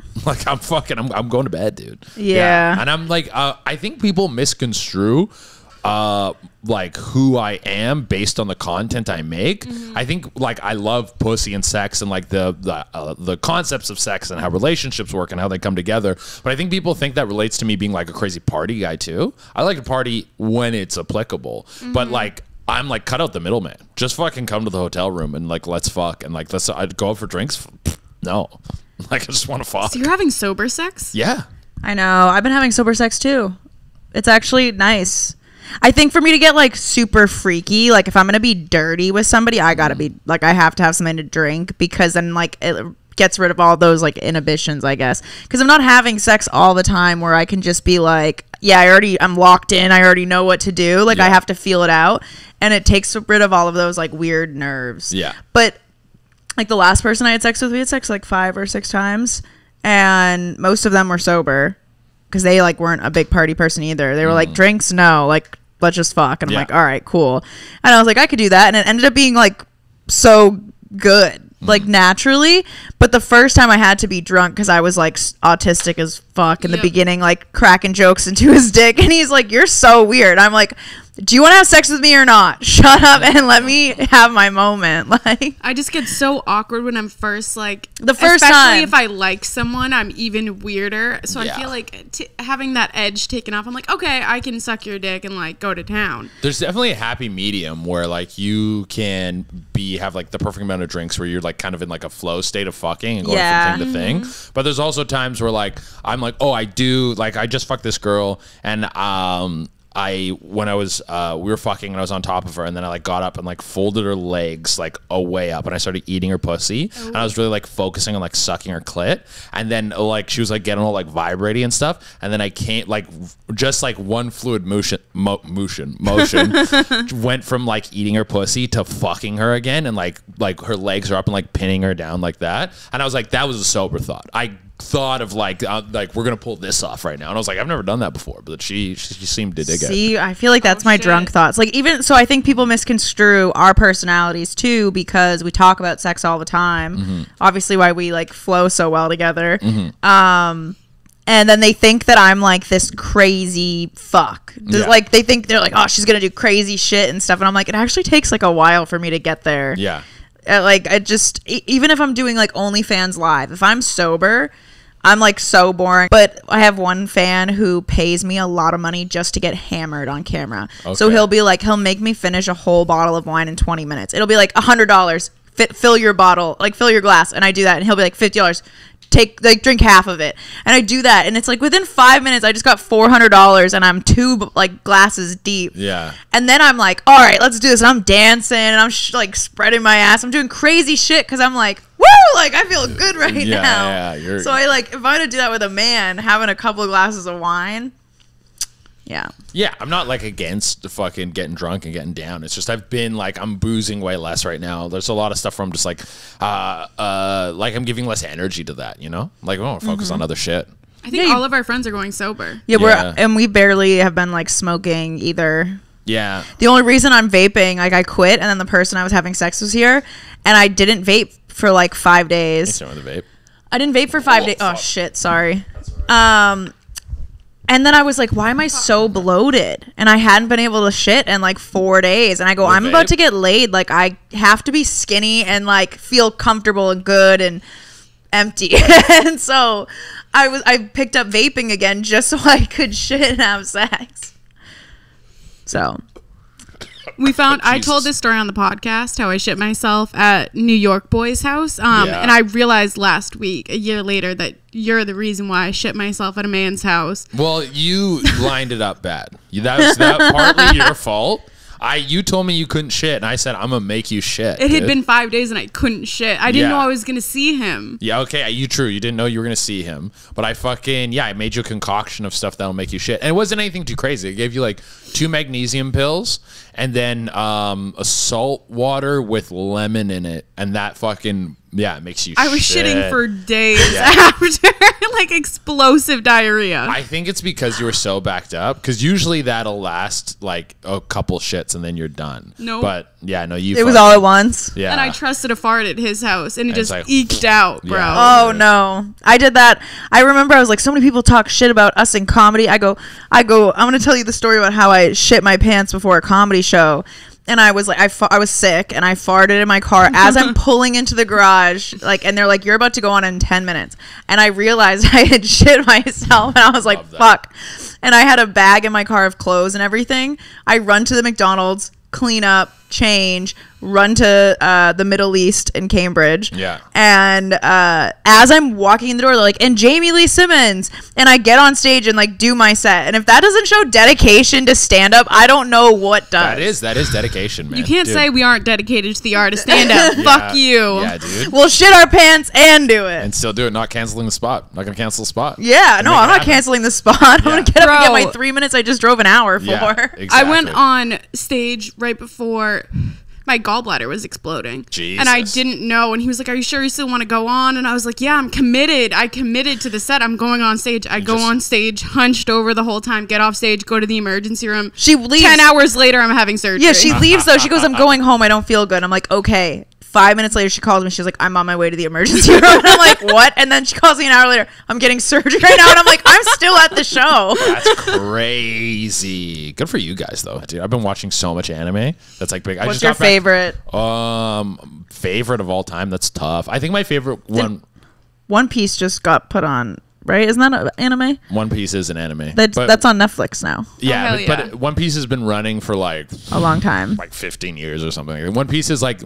Like I'm fucking, I'm, I'm going to bed, dude. Yeah. and I'm like, uh, I think people misconstrue, uh, like who I am based on the content I make. I think like I love pussy and sex and like the the uh, the concepts of sex and how relationships work and how they come together. But I think people think that relates to me being like a crazy party guy too. I like to party when it's applicable, but like. I'm like cut out the middleman. Just fucking come to the hotel room and like let's fuck and like let's I'd go out for drinks. No, like I just want to fuck. So you're having sober sex? Yeah, I know. I've been having sober sex too. It's actually nice. I think for me to get like super freaky, like if I'm gonna be dirty with somebody, I gotta be like I have to have something to drink because then like it gets rid of all those like inhibitions, I guess. Because I'm not having sex all the time where I can just be like, yeah, I already I'm locked in. I already know what to do. Like I have to feel it out, and it takes rid of all of those like weird nerves. Yeah. But like the last person I had sex with, we had sex like five or six times, and most of them were sober because they like weren't a big party person either. They were like mm-hmm. drinks, no, like let's just fuck. And I'm Yeah. like, all right, cool. And I was like, I could do that, and it ended up being like so good. Like mm-hmm. naturally, but the first time I had to be drunk because I was like autistic as fuck in the beginning, like cracking jokes into his dick, and he's like, "You're so weird." I'm like, "Do you want to have sex with me or not? Shut up and let me have my moment." Like, I just get so awkward when I'm first like The first especially time. if I like someone, I'm even weirder. So Yeah. I feel like t- having that edge taken off. I'm like, okay, I can suck your dick and like go to town. there's definitely a happy medium where like you can be have like the perfect amount of drinks where you're like kind of in like a flow state of fucking and going Yeah. from thing to thing. But there's also times where like I'm like, oh, I do like I just fucked this girl and um I when I was uh we were fucking and I was on top of her and then I like got up and like folded her legs like away up and I started eating her pussy and I was really like focusing on like sucking her clit. And then like she was like getting all like vibrating and stuff. And then I can't like just like one fluid motion mo- motion motion went from like eating her pussy to fucking her again and like like her legs are up and like pinning her down like that. And I was like that was a sober thought. I thought of like uh, like we're gonna pull this off right now. And I was like I've never done that before but she she, she seemed to dig dig. See, I feel like that's Oh, my shit. drunk thoughts. Like even so, I think people misconstrue our personalities too because we talk about sex all the time. Mm-hmm. Obviously, why we like flow so well together. Um, and then they think that I'm like this crazy fuck. Yeah. Like they think they're like, oh, she's gonna do crazy shit and stuff. And I'm like, it actually takes like a while for me to get there. Yeah. Uh, like I just e- even if I'm doing like OnlyFans live, if I'm sober, I'm like so boring. But I have one fan who pays me a lot of money just to get hammered on camera. So he'll be like, he'll make me finish a whole bottle of wine in 20 minutes. It'll be like hundred dollars. Fit, fill your bottle, like fill your glass, and I do that, and he'll be like fifty dollars. Take like drink half of it, and I do that, and it's like within five minutes, I just got four hundred dollars, and I'm two like glasses deep. Yeah. And then I'm like, all right, let's do this. And I'm dancing and I'm sh- like spreading my ass. I'm doing crazy shit because I'm like, like I feel good right Yeah, now. yeah, you're- so I like, if I were to do that with a man, having a couple of glasses of wine, yeah. Yeah, I'm not like against the fucking getting drunk and getting down. It's just I've been like I'm boozing way less right now. There's a lot of stuff where I'm just like, uh, uh, like I'm giving less energy to that. You know, like oh, focus Mm-hmm. on other shit. I think Yeah, all of our friends are going sober. Yeah, Yeah. we're and we barely have been like smoking either. Yeah, The only reason I'm vaping, like I quit, and then the person I was having sex was here, and I didn't vape for like five days. Start with the vape. I didn't vape for five Oh, days. Oh shit, sorry. Um, and then I was like, why am I so bloated? And I hadn't been able to shit in like four days. And I go, With I'm about to get laid. Like I have to be skinny and like feel comfortable and good and empty. and so I was I picked up vaping again just so I could shit and have sex. So We found I told this story on the podcast how I shit myself at New York Boy's house. Um Yeah. and I realized last week, a year later, that you're the reason why I shit myself at a man's house. Well, you lined it up bad. That was that partly your fault. I you told me you couldn't shit, and I said I'm gonna make you shit. It had been five days and I couldn't shit. I didn't Yeah. know I was gonna see him. Yeah, okay, you true. You didn't know you were gonna see him, but I fucking yeah, I made you a concoction of stuff that'll make you shit, and it wasn't anything too crazy. It gave you like two magnesium pills and then um, a salt water with lemon in it, and that fucking yeah, it makes you. I was shit. shitting for days after, like explosive diarrhea. I think it's because you were so backed up. Because usually that'll last like a couple shits and then you're done. No. but yeah, no, you. it was all at once. Yeah, and I trusted a fart at his house, and it it's just like- eked out, bro. Yeah. Oh no. I did that. I remember I was like so many people talk shit about us in comedy. I go I go I'm going to tell you the story about how I shit my pants before a comedy show. And I was like I fa- I was sick and I farted in my car as I'm pulling into the garage like and they're like you're about to go on in 10 minutes. And I realized I had shit myself and I was like fuck. And I had a bag in my car of clothes and everything. I run to the McDonald's, clean up, change, run to uh, the Middle East in Cambridge. Yeah. And uh, as I'm walking in the door, they're like, and Jaime Lee Simmons. And I get on stage and like do my set. And if that doesn't show dedication to stand up, I don't know what does. that is that is dedication, man. You can't Dude. say we aren't dedicated to the art of stand up. Fuck you. Yeah, dude. We'll shit our pants and do it. and still do it. Not canceling the spot. Not gonna cancel the spot. yeah, no, I'm not canceling the spot. I'm Yeah. gonna get up and get my three minutes I just drove an hour for. Yeah, I went on stage right before my gallbladder was exploding. And I didn't know. And he was like, Are you sure you still want to go on? And I was like, Yeah, I'm committed. I committed to the set. I'm going on stage. I go just- on stage, hunched over the whole time, get off stage, go to the emergency room. She leaves. 10 hours later, I'm having surgery. Yeah, she leaves though. She goes, I'm going home. I don't feel good. I'm like, okay. Five minutes later, she calls me. She's like, I'm on my way to the emergency room. And I'm like, what? And then she calls me an hour later. I'm getting surgery right now. And I'm like, I'm still at the show. That's crazy. Good for you guys, though, dude. I've been watching so much anime. That's like big. I What's just your got back- favorite? Um, favorite of all time. That's tough. I think my favorite one. One Piece just got put on, right? Isn't that an anime? One Piece is an anime. That's But- that's on Netflix now. yeah, hell but, yeah. but One Piece has been running for like A long time. like 15 years or something. One Piece is like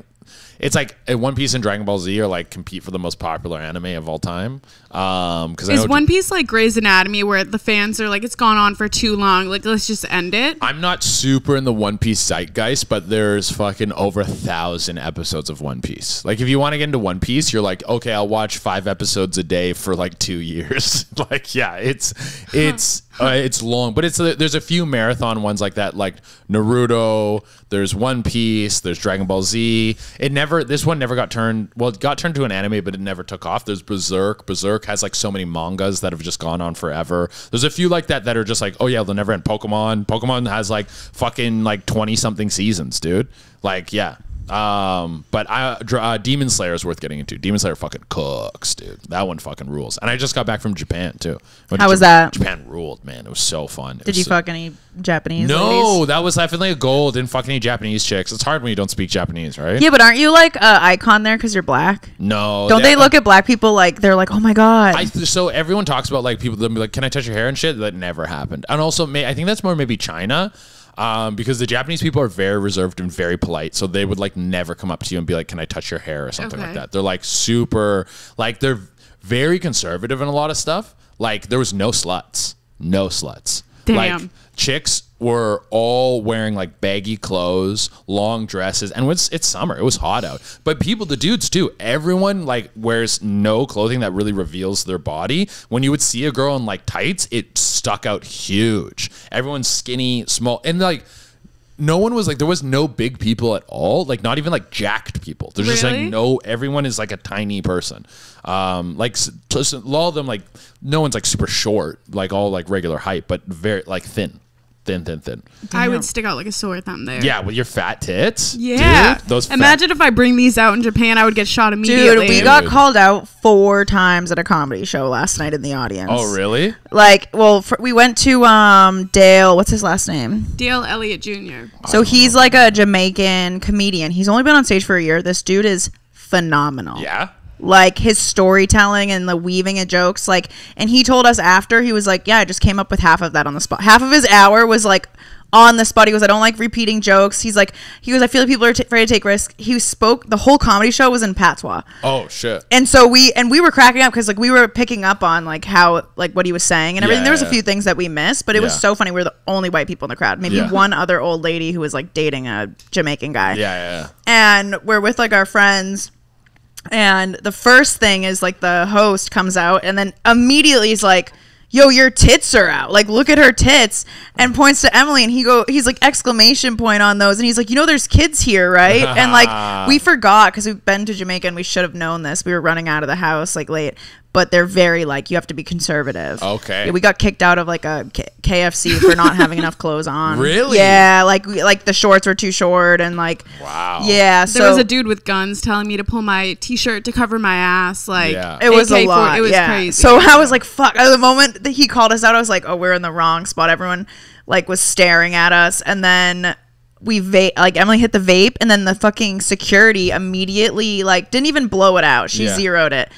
it's like uh, One Piece and Dragon Ball Z are like compete for the most popular anime of all time. Um, because I Is One Piece like Grey's Anatomy where the fans are like, It's gone on for too long. Like, let's just end it? I'm not super in the One Piece zeitgeist, but there's fucking over a thousand episodes of One Piece. Like, if you want to get into One Piece, you're like, okay, I'll watch five episodes a day for like two years. like, yeah, it's it's Uh, it's long, but it's a, there's a few marathon ones like that, like Naruto. There's One Piece. There's Dragon Ball Z. It never. This one never got turned. Well, it got turned to an anime, but it never took off. There's Berserk. Berserk has like so many mangas that have just gone on forever. There's a few like that that are just like, oh yeah, they'll never end. Pokemon. Pokemon has like fucking like twenty something seasons, dude. Like yeah. Um, but I, uh, Demon Slayer is worth getting into. Demon Slayer fucking cooks, dude. That one fucking rules. And I just got back from Japan too. How was Ja- that? Japan ruled, man. It was so fun. It Did you so- fuck any Japanese? No, ladies? that was definitely a goal. Didn't fuck any Japanese chicks. It's hard when you don't speak Japanese, right? Yeah, but aren't you like a icon there because you're black? No. Don't they look at black people like they're like, oh my god? I, so everyone talks about like people that be like, "Can I touch your hair?" and shit. That never happened. And also, may, I think that's more maybe China, um, because the Japanese people are very reserved and very polite. So they would like never come up to you and be like, "Can I touch your hair?" or something like that. They're like super, like they're very conservative in a lot of stuff. Like there was no sluts, no sluts. Like chicks were all wearing like baggy clothes, long dresses, and it's it's summer. It was hot out. But people, the dudes too. Everyone like wears no clothing that really reveals their body. When you would see a girl in like tights, it stuck out huge. Everyone's skinny, small, and like. No one was like there was no big people at all, like not even like jacked people. There's just like no everyone is like a tiny person. Um like a lot of them like no one's like super short, like all like regular height, but very like thin. Thin, thin, thin. I would stick out like a sore thumb there. Yeah, with your fat tits. Yeah. Dude, those fat- Imagine if I bring these out in Japan, I would get shot immediately. Dude, we got called out four times at a comedy show last night in the audience. Oh, really? Like, well, fr we went to um Dale. What's his last name? Dale Elliott Jr. So he's like a Jamaican comedian. He's only been on stage for a year. This dude is phenomenal. Yeah. Like his storytelling and the weaving of jokes. Like, and he told us after he was like, "Yeah, I just came up with half of that on the spot. Half of his hour was like." On the spot, he was I don't like repeating jokes. He's like, he was I feel like people are t- afraid to take risks. He spoke, the whole comedy show was in patois Oh shit. and so we and we were cracking up because like we were picking up on like how like what he was saying and everything. there was a few things that we missed, but it was so funny. We were the only white people in the crowd. Maybe Yeah. one other old lady who was like dating a Jamaican guy. Yeah, yeah, yeah. And we're with like our friends. And the first thing is like the host comes out and then immediately he's like, Yo, your tits are out. Like, look at her tits, and points to Emily, and he go, he's like exclamation point on those, and he's like, you know, there's kids here, right? and like, we forgot because we've been to Jamaica and we should have known this. We were running out of the house like late, but they're very like you have to be conservative. Okay. Yeah, we got kicked out of like a K- KFC for not having enough clothes on. Really? Yeah, like we, like the shorts were too short and like. Wow. Yeah, There was a dude with guns telling me to pull my t-shirt to cover my ass. Like Yeah. it was a AK-4 lot. It was yeah. crazy. So I was like, "Fuck!" At the moment that he called us out, I was like, "Oh, we're in the wrong spot." Everyone like was staring at us, and then we vape. Like Emily hit the vape, and then the fucking security immediately like didn't even blow it out. She Yeah. zeroed it.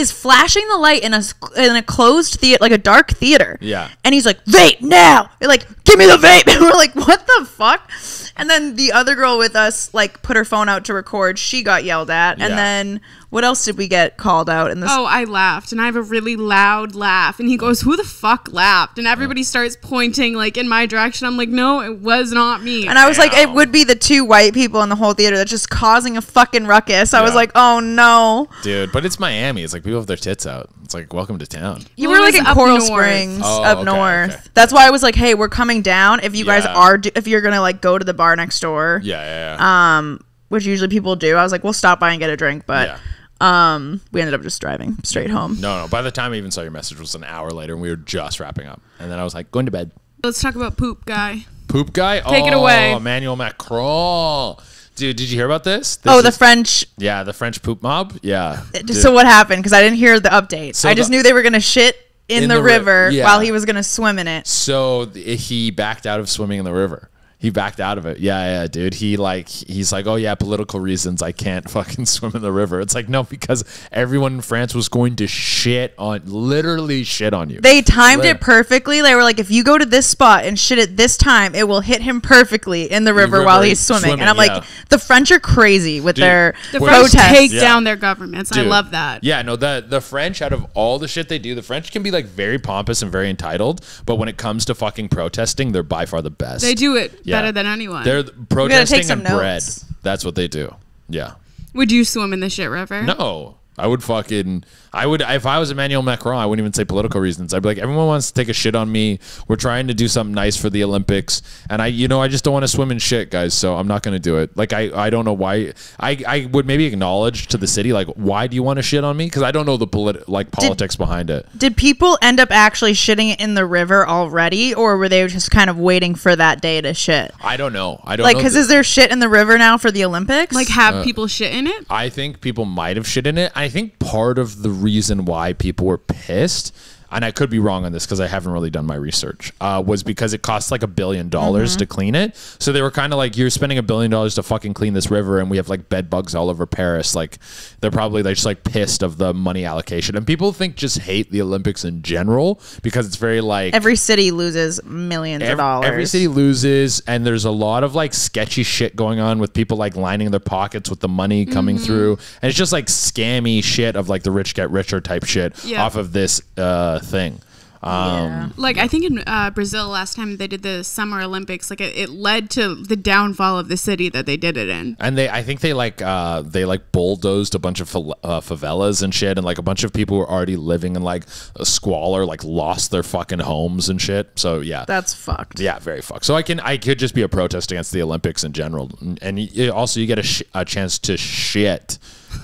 Is flashing the light in a in a closed theater, like a dark theater. Yeah. And he's like, "Vape now!" They're like, "Give me the vape!" And we're like, "What the fuck?" And then the other girl with us like put her phone out to record. She got yelled at, Yeah. and then what else did we get called out in this? Oh, I laughed, and I have a really loud laugh. And he goes, "Who the fuck laughed?" And everybody starts pointing like in my direction. I'm like, "No, it was not me." And I was like, it would be the two white people in the whole theater that's just causing a fucking ruckus. I was like, oh no. Dude, but it's Miami. It's like people have their tits out. It's like welcome to town. You Well, were like in up Coral north. Springs Oh, up okay, north. okay. That's why I was like, hey, we're coming down. If you guys Yeah. are, if you're gonna like go to the bar next door, Yeah, yeah, yeah. um, which usually people do, I was like, we'll stop by and get a drink, but yeah. um, we ended up just driving straight home. No, no. By the time I even saw your message was an hour later and we were just wrapping up. And then I was like, going to bed. Let's talk about poop guy. Poop guy? Take it oh, away. Emmanuel Macron. Dude, did you hear about this? This Oh, the is- French. Yeah, the French poop mob. Yeah. Dude. So what happened? Because I didn't hear the update. So I just the- knew they were gonna shit in, In the, the ri- river yeah. while he was gonna swim in it. So th- he backed out of swimming in the river. He backed out of it. Yeah, yeah, dude. He like he's like, oh yeah, political reasons. I can't fucking swim in the river. It's like no, because everyone in France was going to shit on, literally shit on you. They timed Lit. it perfectly. They were like, if you go to this spot and shit at this time, it will hit him perfectly in the river, river, while he's swimming. swimming, and I'm yeah. like, the French are crazy with Dude, their The Where- French protests. take Yeah. down their governments. I love that. Yeah, no, the the French out of all the shit they do, the French can be like very pompous and very entitled, but when it comes to fucking protesting, they're by far the best. They do it Yeah. better than anyone. They're th- protesting and bread. That's what they do. Yeah. Would you swim in the shit river? No, I would fucking. I would if I was Emmanuel Macron. I wouldn't even say political reasons. I'd be like, everyone wants to take a shit on me. We're trying to do something nice for the Olympics, and I, you know, I just don't want to swim in shit, guys. So I'm not going to do it. Like I, I don't know why. I, I would maybe acknowledge to the city, like, why do you want to shit on me? Because I don't know the polit- like politics behind it. Did people end up actually shitting in the river already, or were they just kind of waiting for that day to shit? I don't know. I don't Like, know because the- is there shit in the river now for the Olympics? Like have uh, people shit in it? I think people might have shit in it. I think part of the reason why people were pissed, and I could be wrong on this because I haven't really done my research, uh, was because it costs like a billion dollars to clean it. So they were kind of like, you're spending a billion dollars to fucking clean this river, and we have like bed bugs all over Paris. Like, they're probably like, just like pissed of the money allocation. And people think just hate the Olympics in general because it's very like every city loses millions of dollars. Every city loses, and there's a lot of like sketchy shit going on with people like lining their pockets with the money coming Mm-hmm. through, and it's just like scammy shit of like the rich get richer type shit Yeah. off of this uh, thing. Um, Like I think in uh, Brazil last time they did the Summer Olympics, like it, it led to the downfall of the city that they did it in. And they, I think they like, uh, they like bulldozed a bunch of fa- uh, favelas and shit, and like a bunch of people who were already living in like a squalor, like lost their fucking homes and shit. So yeah, That's fucked. Yeah, very fucked. So I can I could just be a protest against the Olympics in general, and, and you, also you get a, sh- a chance to shit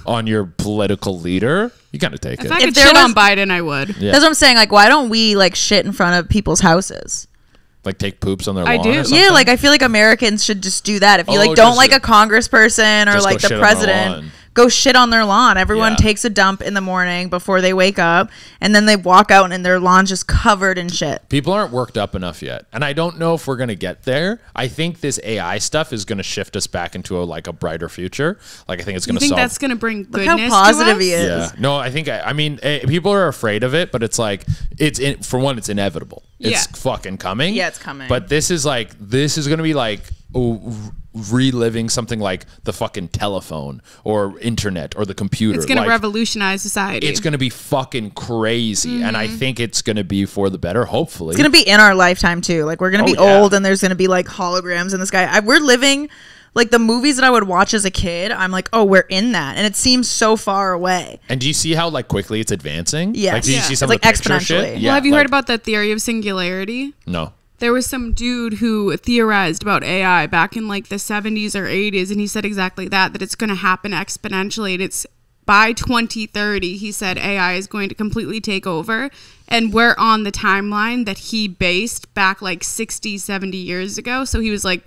on your political leader. You gotta take If it. I could there shit was- on Biden, I would. Yeah. That's what I'm saying. Like, why don't we like shit in front of people's houses? like take poops on their I lawn. do. Or Yeah, like I feel like Americans should just do that. If you Oh, like don't just- like a congressperson or just go like shit the on their president, lawn. Go shit on their lawn. Everyone Yeah. takes a dump in the morning before they wake up, and then they walk out and their lawn's just covered in shit. people aren't worked up enough yet, and I don't know if we're gonna get there. I think this AI stuff is gonna shift us back into a like a brighter future. Like I think it's gonna think solve. that's gonna bring Look goodness how positive to us? he is. yeah. No, I think I mean eh, people are afraid of it, but it's like it's in, for one, it's inevitable. It's Yeah. fucking coming. Yeah, it's coming. But this is like this is gonna be like oh, r- reliving something like the fucking telephone or internet or the computer. It's gonna revolutionize society. It's gonna be fucking crazy, and I mm-hmm. think it's gonna be for the better. Hopefully, It's gonna be in our lifetime too. Like we're gonna Oh, be yeah. old, and there's gonna be like holograms in the sky. I, we're living. Like the movies that I would watch as a kid, I'm like, oh, we're in that, and it seems so far away. And do you see how like quickly it's advancing? Yes. Like, do you Yeah. see some It's of the like picture shit? exponentially. Yeah. well, have you like- heard about the theory of singularity? No. There was some dude who theorized about AI back in like the 70s or 80s, and he said exactly that that it's going to happen exponentially. And it's by 2030, he said AI is going to completely take over. And we're on the timeline that he based back like 60, 70 years ago. So he was like,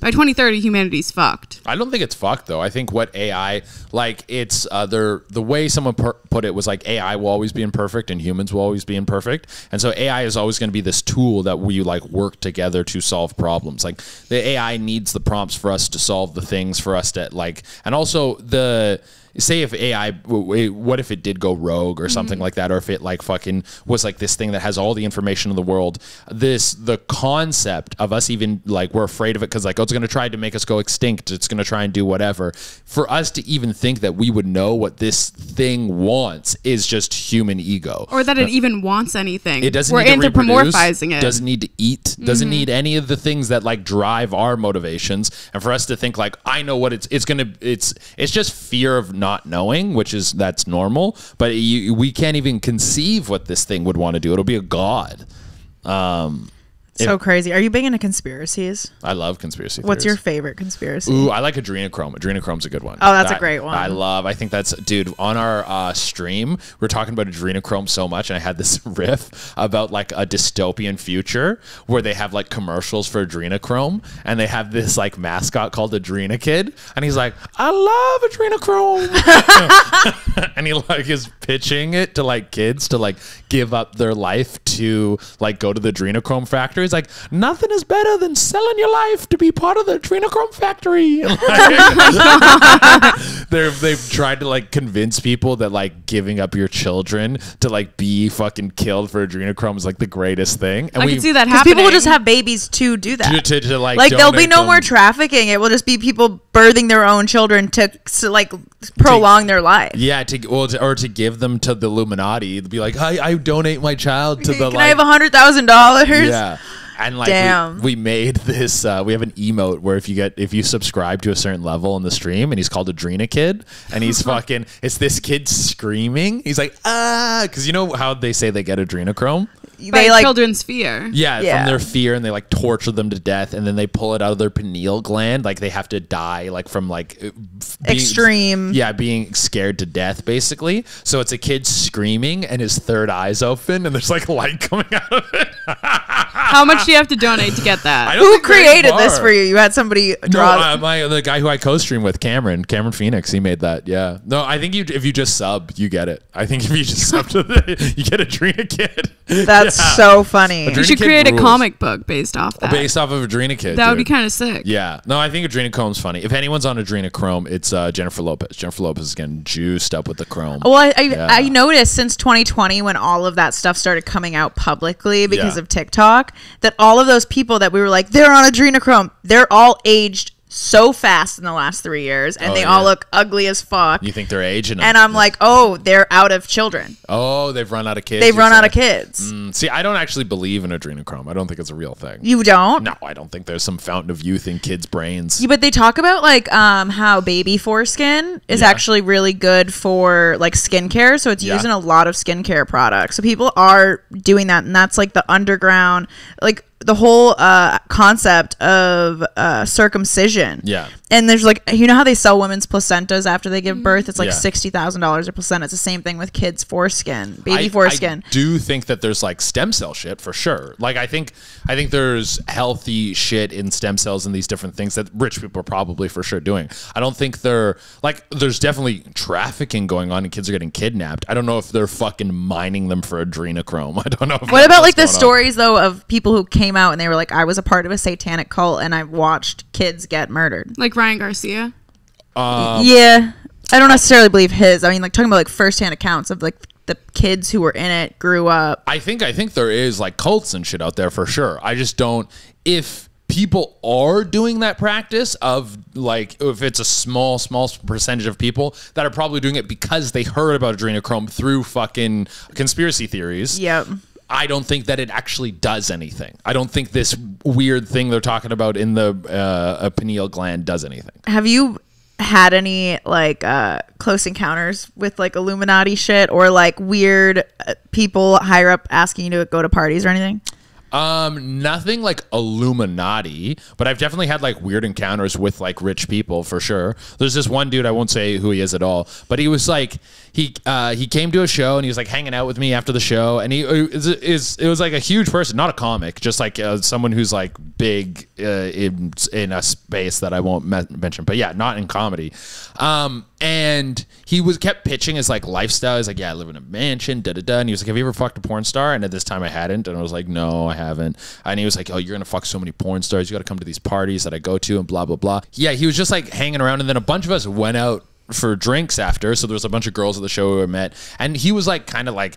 by 2030, humanity's fucked. I don't think it's fucked though. I think what AI like it's uh, the way someone put it was like AI will always be imperfect and humans will always be imperfect, and so AI is always going to be this tool that we like work together to solve problems. Like the AI needs the prompts for us to solve the things for us to like, and also the say if AI, what if it did go rogue or something mm-hmm. like that, or if it like fucking was like this thing that has all the information in the world. This the concept of us even like we're afraid of it because like oh it's gonna try to make us go extinct. It's gonna try and do whatever. For us to even think that we would know what this thing wants is just human ego. Or that it even wants anything. It doesn't We're need anthropomorphizing it. Doesn't need to eat. Doesn't mm-hmm. need any of the things that like drive our motivations. And for us to think like I know what it's it's gonna it's it's just fear of not knowing, which is that's normal. But you, we can't even conceive what this thing would want to do. It'll be a god. Um, So crazy. Are you big into conspiracies? I love conspiracy. What's your favorite conspiracy? Ooh, I like adrenochrome. Adrenochrome's a good one. Oh, that's a great one. I love. I think that's dude. On our uh, stream, we're talking about adrenochrome so much, and I had this riff about like a dystopian future where they have like commercials for adrenochrome, and they have this like mascot called Adrenakid, and he's like, "I love adrenochrome," and he like is pitching it to like kids to like give up their life to like go to the adrenochrome factory. He's like, nothing is better than selling your life to be part of the adrenochrome factory. They're, they've tried to like convince people that like giving up your children to like be fucking killed for adrenochrome is like the greatest thing. And I we can see that Because happening. people will just have babies to do that. to, to, to, like like there'll be no them- more trafficking. It will just be people birthing their own children to, to like prolong their life. Yeah, to well, to, or to give them to the Illuminati. It'd be like, I, I donate my child to the Can like, I have a hundred thousand dollars? Yeah. and like Damn. We, we made this. Uh, we have an emote where if you get if you subscribe to a certain level in the stream, and he's called Adrena Kid, and he's fucking. It's this kid screaming. He's like ah, because you know how they say they get adrenochrome. By they like children's fear. Yeah, Yeah. from their fear, and they like torture them to death, and then they pull it out of their pineal gland. Like they have to die, like from like uh, being- Extreme. Yeah, being scared to death, basically. So it's a kid screaming, and his third eye's open, and there's like light coming out of it. How much do you have to donate to get that? who created this for you? You had somebody No, draw. uh, my the guy who I co-stream with, Cameron, Cameron Phoenix, he made that. Yeah. No, I think you if you just sub, you get it. I think if you just sub to the, you get Adrena Kid. That's Yeah. so funny. Adrena You should Kid create a comic book based off that. Based off of Adrena Kid. that would be kind of sick. Yeah. No, I think Adrenochrome's funny. If anyone's on Adrenochrome, it's uh, Jennifer Lopez. Jennifer Lopez is getting juiced up with the chrome. Well, I, I, Yeah. I noticed since 2020, when all of that stuff started coming out publicly because Yeah. of TikTok, that all of those people that we were like, they're on adrenochrome, they're all aged so fast in the last three years, and Oh, they yeah. all look ugly as fuck. You think they're aging? and I'm like, oh, they're out of children. oh, they've run out of kids. They've run out of kids. Mm, See, I don't actually believe in adrenochrome. I don't think it's a real thing. You don't? no, I don't think there's some fountain of youth in kids' brains. Yeah, but they talk about like um how baby foreskin is Yeah. actually really good for like skincare. So it's used in a lot of skincare products. So people are doing that, and that's like the underground, like the whole uh concept of uh circumcision. Yeah. And there's like you know how they sell women's placentas after they give birth? It's like Yeah. sixty thousand dollars a placenta. It's the same thing with kids' foreskin, baby I- foreskin. I do think that there's like stem cell shit for sure. Like I think I think there's healthy shit in stem cells and these different things that rich people are probably for sure doing. I don't think they're like there's definitely trafficking going on and kids are getting kidnapped. I don't know if they're fucking mining them for adrenochrome. I don't know. If What about like the on. stories though of people who came out and they were like, I was a part of a satanic cult and I watched kids get murdered. Like Ryan Garcia. Um, yeah, I don't necessarily believe his. I mean, like talking about like firsthand accounts of like the kids who were in it grew up. I think I think there is like cults and shit out there for sure. I just don't if people are doing that practice of like if it's a small small percentage of people that are probably doing it because they heard about adrenochrome through fucking conspiracy theories. Yep. I don't think that it actually does anything. I don't think this weird thing they're talking about in the uh, pineal gland does anything. Have you had any like uh close encounters with like Illuminati shit or like weird uh, people higher up asking you to go to parties or anything? Um, nothing like Illuminati, but I've definitely had like weird encounters with like rich people for sure. There's this one dude I won't say who he is at all, but he was like he uh he came to a show and he was like hanging out with me after the show, and he is is it was like a huge person, not a comic, just like uh, someone who's like big uh, in in a space that I won't mention, but yeah, not in comedy. Um, and he was kept pitching his like lifestyle. He's like, yeah, I live in a mansion, da da da. And he was like, have you ever fucked a porn star? And at this time, I hadn't. And I was like, no, I haven't. And he was like, oh, you're gonna fuck so many porn stars. You got to come to these parties that I go to, and blah blah blah. Yeah, he was just like hanging around, and then a bunch of us went out for drinks after. So there was a bunch of girls at the show I met, and he was like kind of like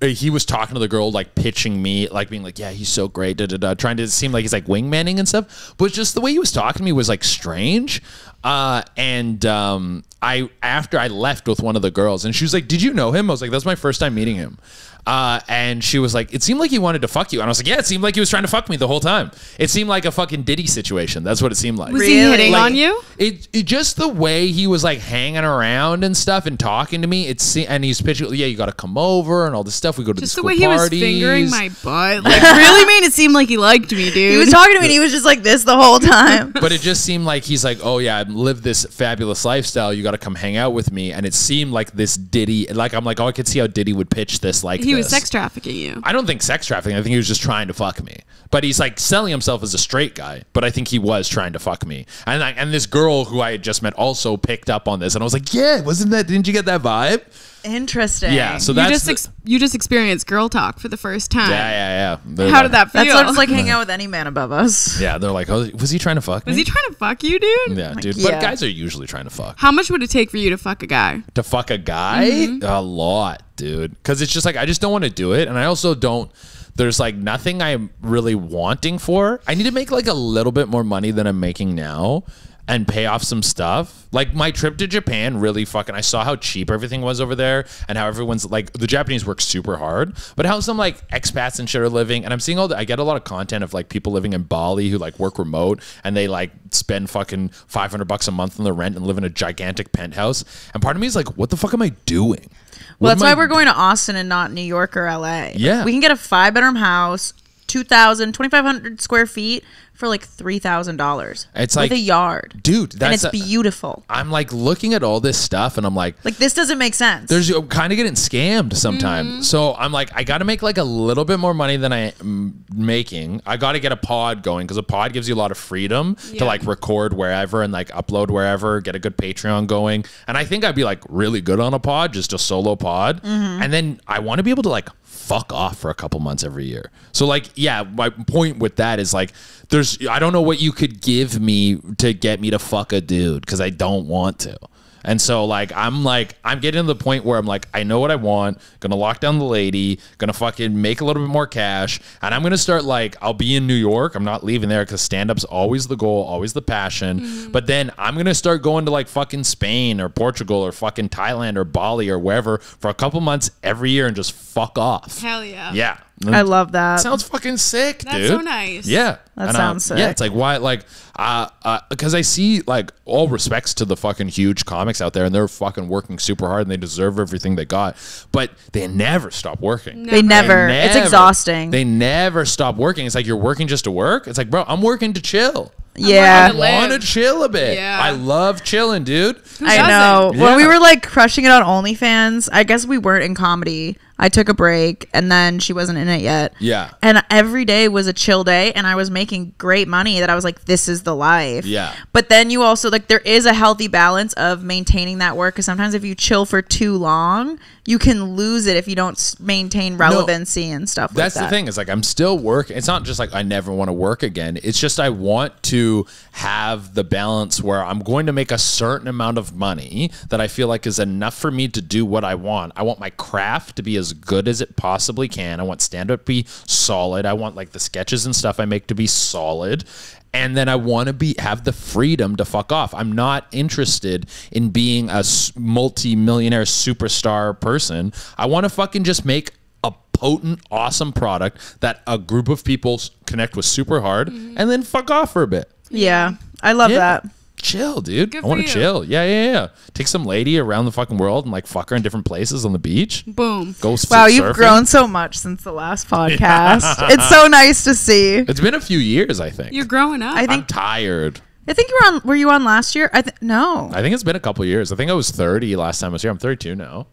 he was talking to the girl, like pitching me, like being like, yeah, he's so great, da da da, trying to seem like he's like wingmanning and stuff. But just the way he was talking to me was like strange. Uh, and um, I after I left with one of the girls, and she was like, "Did you know him?" I was like, "That's my first time meeting him." Uh, and she was like, "It seemed like he wanted to fuck you," and I was like, "Yeah, it seemed like he was trying to fuck me the whole time. It seemed like a fucking Diddy situation. That's what it seemed like." Was he hitting Like- on you? It, it just the way he was like hanging around and stuff and talking to me. It's se- and he's pitching, yeah, you got to come over and all this stuff. We go to Just the the school way he was parties. fingering my butt. Like really made it seem like he liked me, dude. He was talking to me and he was just like this the whole time. but it just seemed like he's like, oh yeah, I've lived this fabulous lifestyle. You got to come hang out with me. And it seemed like this Diddy, like I'm like, oh, I could see how Diddy would pitch this like he was sex trafficking you. I don't think sex trafficking. I think he was just trying to fuck me. But he's like selling himself as a straight guy. But I think he was trying to fuck me. And I, and this girl who I had just met also picked up on this, and I was like, yeah, wasn't that? Didn't you get that vibe? Interesting. Yeah. So You that's just the- ex- you just experienced girl talk for the first time. yeah, yeah, yeah. They're How like- did that feel? That's what it's like hanging out with any man above us. Yeah, they're like, oh, was he trying to fuck me? Was he trying to fuck you, dude? yeah, dude. yeah. But guys are usually trying to fuck. How much would it take for you to fuck a guy? to fuck a guy Mm-hmm. a lot dude because it's just like i just don't want to do it and i also don't there's like nothing i'm really wanting for i need to make like a little bit more money than i'm making now and pay off some stuff. Like my trip to Japan really fucking I saw how cheap everything was over there and how everyone's like the Japanese work super hard, but how some like expats and shit are living and I'm seeing all the I get a lot of content of like people living in Bali who like work remote and they like spend fucking 500 bucks a month on the rent and live in a gigantic penthouse. And part of me is like what the fuck am I doing? Well, What that's why I- we're going to Austin and not New York or LA. Yeah. We can get a five bedroom house, 2,000, 2,500 square feet for like $3,000. It's like- a yard. Dude, and that's it's a- beautiful. I'm like looking at all this stuff and I'm like Like, this doesn't make sense. there's I'm kind of getting scammed sometimes. Mm-hmm. So I'm like, I got to make like a little bit more money than I am making. I got to get a pod going because a pod gives you a lot of freedom Yeah. to like record wherever and like upload wherever, get a good Patreon going. And I think I'd be like really good on a pod, just a solo pod. Mm-hmm. And then I want to be able to like fuck off for a couple months every year. So like, yeah, my point with that is like, there's, I don't know what you could give me to get me to fuck a dude because I don't want to. And so like I'm like I'm getting to the point where I'm like I know what I want, gonna lock down the lady, gonna fucking make a little bit more cash, and I'm gonna start like I'll be in New York. I'm not leaving there because stand up's always the goal, always the passion. Mm-hmm. But then I'm gonna start going to like fucking Spain or Portugal or fucking Thailand or Bali or wherever for a couple months every year and just fuck off. Hell yeah. Yeah. I love that. Sounds fucking sick, That's dude. so nice. Yeah, That And, sounds Yeah, sick. it's like why, like, uh, uh, because I see like all respects to the fucking huge comics out there, and they're fucking working super hard, and they deserve everything they got, but they never stop working. they never. They It's exhausting. They never stop working. It's like you're working just to work. It's like, bro, I'm working to chill. yeah. wanna live. I want to chill a bit. Yeah. I love chilling, dude. I doesn't? know. When we Yeah. were like crushing it on OnlyFans, I guess we weren't in comedy. I took a break and then she wasn't in it yet. Yeah. And every day was a chill day and I was making great money that I was like, this is the life. Yeah. But then you also like there is a healthy balance of maintaining that work because sometimes if you chill for too long, you can lose it if you don't maintain relevancy and stuff That's like that. the thing. Is like I'm still working. It's not just like I never want to work again. It's just I want to have the balance where I'm going to make a certain amount of money that I feel like is enough for me to do what I want. I want my craft to be as good as it possibly can. I want stand up to be solid. I want like the sketches and stuff I make to be solid. And then I want to be have the freedom to fuck off. I'm not interested in being a multi-millionaire superstar person. I want to fucking just make a potent, awesome product that a group of people connect with super hard, mm-hmm. and then fuck off for a bit. Yeah. I love Yeah. that. Chill, dude. Good I want to chill. Yeah, yeah, yeah. Take some lady around the fucking world and like fuck her in different places on the beach. Boom. Go s- Wow, you've surfing. grown so much since the last podcast. it's so nice to see. It's been a few years, I think. You're growing up. I I'm think tired. I think you were on. Were you on last year? I th- no. I think it's been a couple years. I think I was 30 last time I was here. I'm 32 now.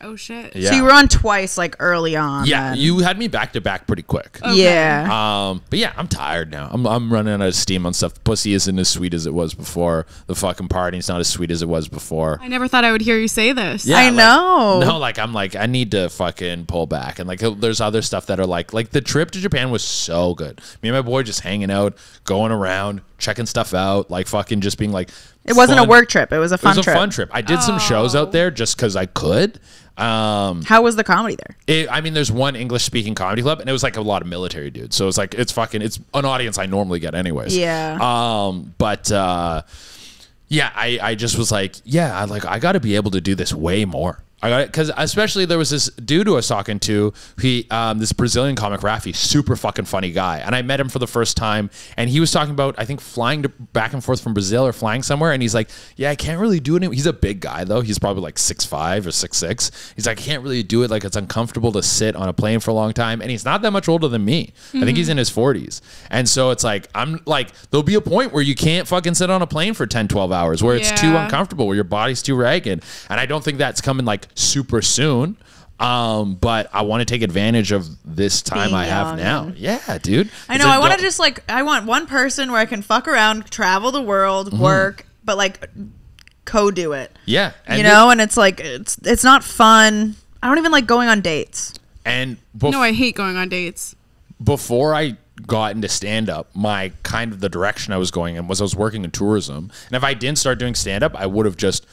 Oh shit. Yeah. So you were on twice, like early on. Yeah, then. you had me back to back pretty quick. Okay. Yeah. Um, but yeah, I'm tired now. I'm, I'm running out of steam on stuff. Pussy isn't as sweet as it was before. The fucking party's not as sweet as it was before. I never thought I would hear you say this. Yeah, I like- know. No, like I'm like I need to fucking pull back, and like there's other stuff that are like like the trip to Japan was so good. Me and my boy just hanging out, going around, checking stuff out, like fucking just being like. it wasn't a work trip. It was a fun. Trip. It fun was a fun trip. I did some shows Oh. out there just because I could. Um, How was the comedy there? it, I mean, there's one English speaking comedy club, and it was like a lot of military dudes. So it's like it's fucking it's an audience I normally get anyways. Yeah. Um, but uh, yeah, I I just was like, yeah, I like I got to be able to do this way more. I got it because especially there was this dude who I was talking to. He um, this Brazilian comic Rafi, super fucking funny guy, and I met him for the first time, and he was talking about I think flying to, back and forth from Brazil or flying somewhere, and he's like, yeah, I can't really do it. He's a big guy though. He's probably like six five or six six. He's like, I can't really do it. Like it's uncomfortable to sit on a plane for a long time, and he's not that much older than me. I think he's in his forties, and so it's like I'm like there'll be a point where you can't fucking sit on a plane for 10, 12 hours where it's too uncomfortable, where your body's too ragged, and I don't think that's coming like super soon. Um, but I want to take advantage of this time Being I have now. and- Yeah, dude. I know. I want to just like I want one person where I can fuck around, travel the world, Mm-hmm. work, but like co-do it. yeah, and you know, and it's like it's it's not fun. I don't even like going on dates. and bef- No, I hate going on dates. before I got into stand up, my kind of the direction I was going in was I was working in tourism. And if I didn't start doing stand up, I would have just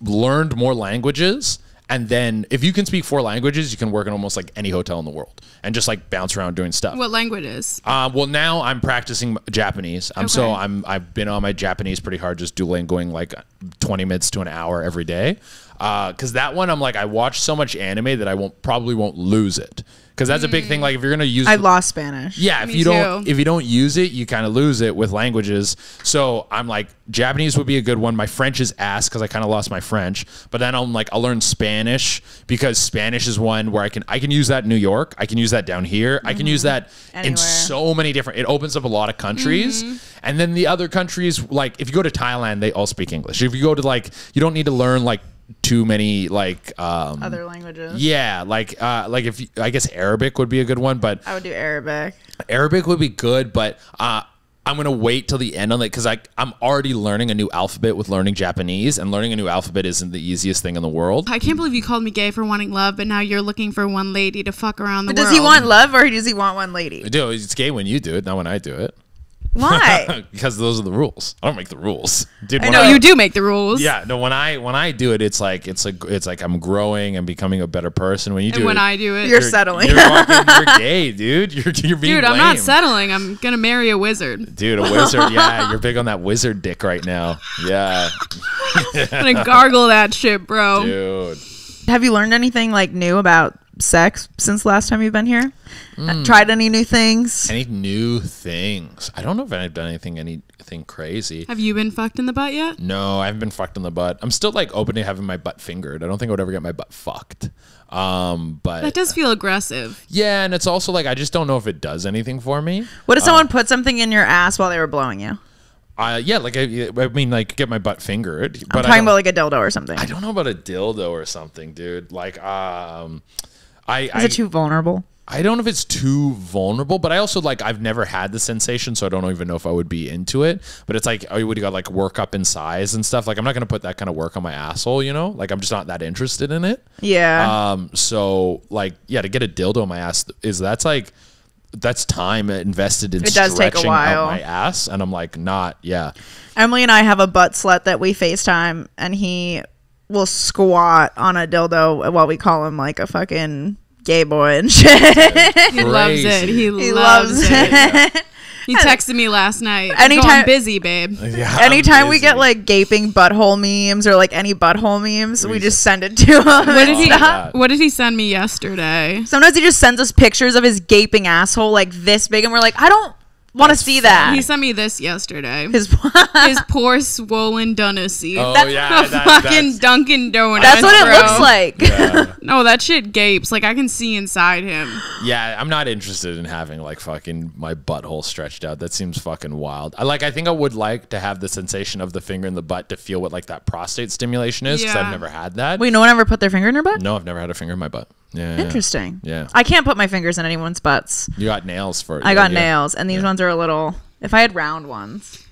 learned more languages And then if you can speak four languages, you can work in almost like any hotel in the world and just like bounce around doing stuff. What languages? Uh, well, now I'm practicing Japanese. I'm so I'm I've been on my Japanese pretty hard, just dueling, going like 20 minutes to an hour every day. Because that one, I'm like, I watch so much anime that I won't probably won't lose it. Because that's a big thing. Like if you're gonna use, I lost Spanish. yeah, if Me you don't too. if you don't use it, you kind of lose it with languages. So I'm like, Japanese would be a good one. My French is ass because I kind of lost my French. But then I'm like, I'll learn Spanish because Spanish is one where I can I can use that in New York. I can use that down here. I can use mm-hmm. that in so many different. It opens up a lot of countries. Mm-hmm. And then the other countries, like if you go to Thailand, they all speak English. If you go to like, you don't need to learn like too many like um Other languages. yeah like uh like if you, i guess arabic would be a good one but I would do Arabic. Arabic would be good, but uh, I'm gonna wait till the end on it because I I'm already learning a new alphabet with learning Japanese, and learning a new alphabet isn't the easiest thing in the world. I can't believe you called me gay for wanting love, but now you're looking for one lady to fuck around the But does world. he want love or does he want one lady? Dude, it's gay when you do it, not when I do it. Why? because those are the rules. I don't make the rules, dude. I know, No, you do make the rules. Yeah, no. When I when I do it, it's like it's like it's like I'm growing and becoming a better person. When you do And when it, I do it, You're settling. You're, fucking, you're gay, dude. You're you're being dude, I'm not settling. I'm gonna marry a wizard. Dude, a wizard. Yeah, you're big on that wizard dick right now. Yeah, I'm gonna gargle that shit, bro. dude. Have you learned anything like new about sex since last time you've been here? Uh, Tried any new things? Any new things? I don't know if I've done anything anything crazy. Have you been fucked in the butt yet? No, I haven't been fucked in the butt. I'm still like open to having my butt fingered. I don't think I would ever get my butt fucked. Um, but That does feel aggressive. yeah, and it's also like I just don't know if it does anything for me. What if someone put something in your ass while they were blowing you? Uh, yeah, like I, I mean, like get my butt fingered. But I'm But I talking about like a dildo or something. I don't know about a dildo or something, dude. Like, um, I Is I, it too vulnerable? I don't know if it's too vulnerable, but I also like I've never had the sensation, so I don't even know if I would be into it. But it's like oh, you would got like work up in size and stuff. Like I'm not gonna put that kind of work on my asshole, you know. Like I'm just not that interested in it. Yeah. Um. So like yeah, to get a dildo in my ass is that's like that's time invested in It does take a stretching while. out my ass, and I'm like not yeah. Emily and I have a butt slut that we FaceTime, and he will squat on a dildo while we call him like a fucking gay boy and shit. He loves it. He, he loves, loves it. it. He texted me last night. Anytime- Anytime busy, babe. Yeah, Anytime I'm we get like gaping butthole memes or like any butthole memes, we We just send it to him. What did he? stuff. that. What did he send me yesterday? Sometimes he just sends us pictures of his gaping asshole like this big, and we're like, I don't want to see that. He sent me this yesterday. His, His poor swollen Dunacy. Oh That's yeah, a that- fucking that's- Dunkin' Donuts. that's what it looks like. yeah. No, that shit gapes. Like I can see inside him. Yeah, I'm not interested in having like fucking my butthole stretched out. That seems fucking wild. I like. I think I would like to have the sensation of the finger in the butt to feel what like that prostate stimulation is because Yeah. I've never had that. Wait, no one ever put their finger in her butt? No, I've never had a finger in my butt. Yeah, yeah. Interesting. Yeah. I can't put my fingers in anyone's butts. You got nails for it. I got yeah. nails, and these ones are a little. If I had round ones,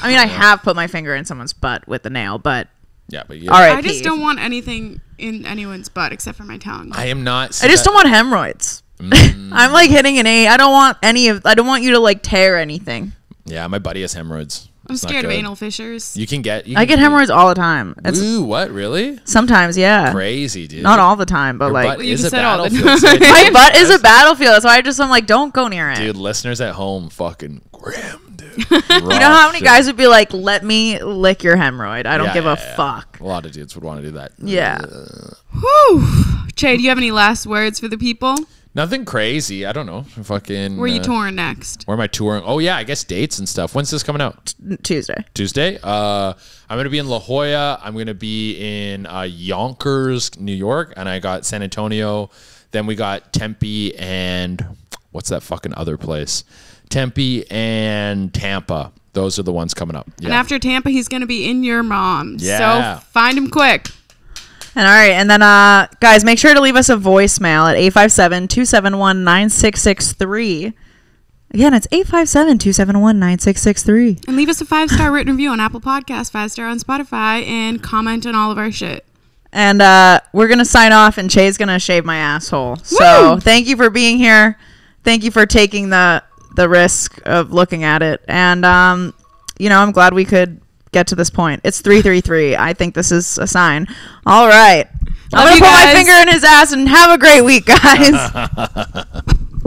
I mean, I have put my finger in someone's butt with the nail, but Yeah, but yeah. all right. I just don't want anything in anyone's butt except for my tongue. I am not. I just don't want hemorrhoids. Mm. I'm like hitting an A. I don't want any of. I don't want you to like tear anything. Yeah, my buddy has hemorrhoids. I'm It's scared of anal fissures. You can get. You I can get hemorrhoids all the time. It's Ooh, what really? sometimes, yeah, Crazy, dude. not all the time, but Your like butt you is a said battlefield. time. My butt is a battlefield. That's why I just I'm like, don't go near it. Dude, listeners at home, fucking grim, dude. you know how many guys would be like, "Let me lick your hemorrhoid." I don't Yeah, give yeah, a yeah. fuck. A lot of dudes would want to do that. Yeah. Whew. Che, do you have any last words for the people? Nothing crazy. I don't know. Fucking. Where are you uh, touring next? Where am I touring? Oh yeah, I guess dates and stuff. When's this coming out? Tuesday. Tuesday. Uh, I'm gonna be in La Jolla. I'm gonna be in uh, Yonkers, New York, and I got San Antonio. Then we got Tempe and what's that fucking other place? Tempe and Tampa. Those are the ones coming up. Yeah. And after Tampa, he's going to be in your mom's. Yeah. So find him quick. And all right, and then uh guys, make sure to leave us a voicemail at 857-271-9663. Again, it's 857-271-9663. And leave us a five star written review on Apple Podcasts, five star on Spotify, and comment on all of our shit. And uh we're going to sign off and Che's going to shave my asshole. So, Woo! thank you for being here. Thank you for taking the the risk of looking at it. And um you know, I'm glad we could get to this point. It's 333. I think this is a sign. All right. I'm going to you put my finger in his ass and have a great week, guys.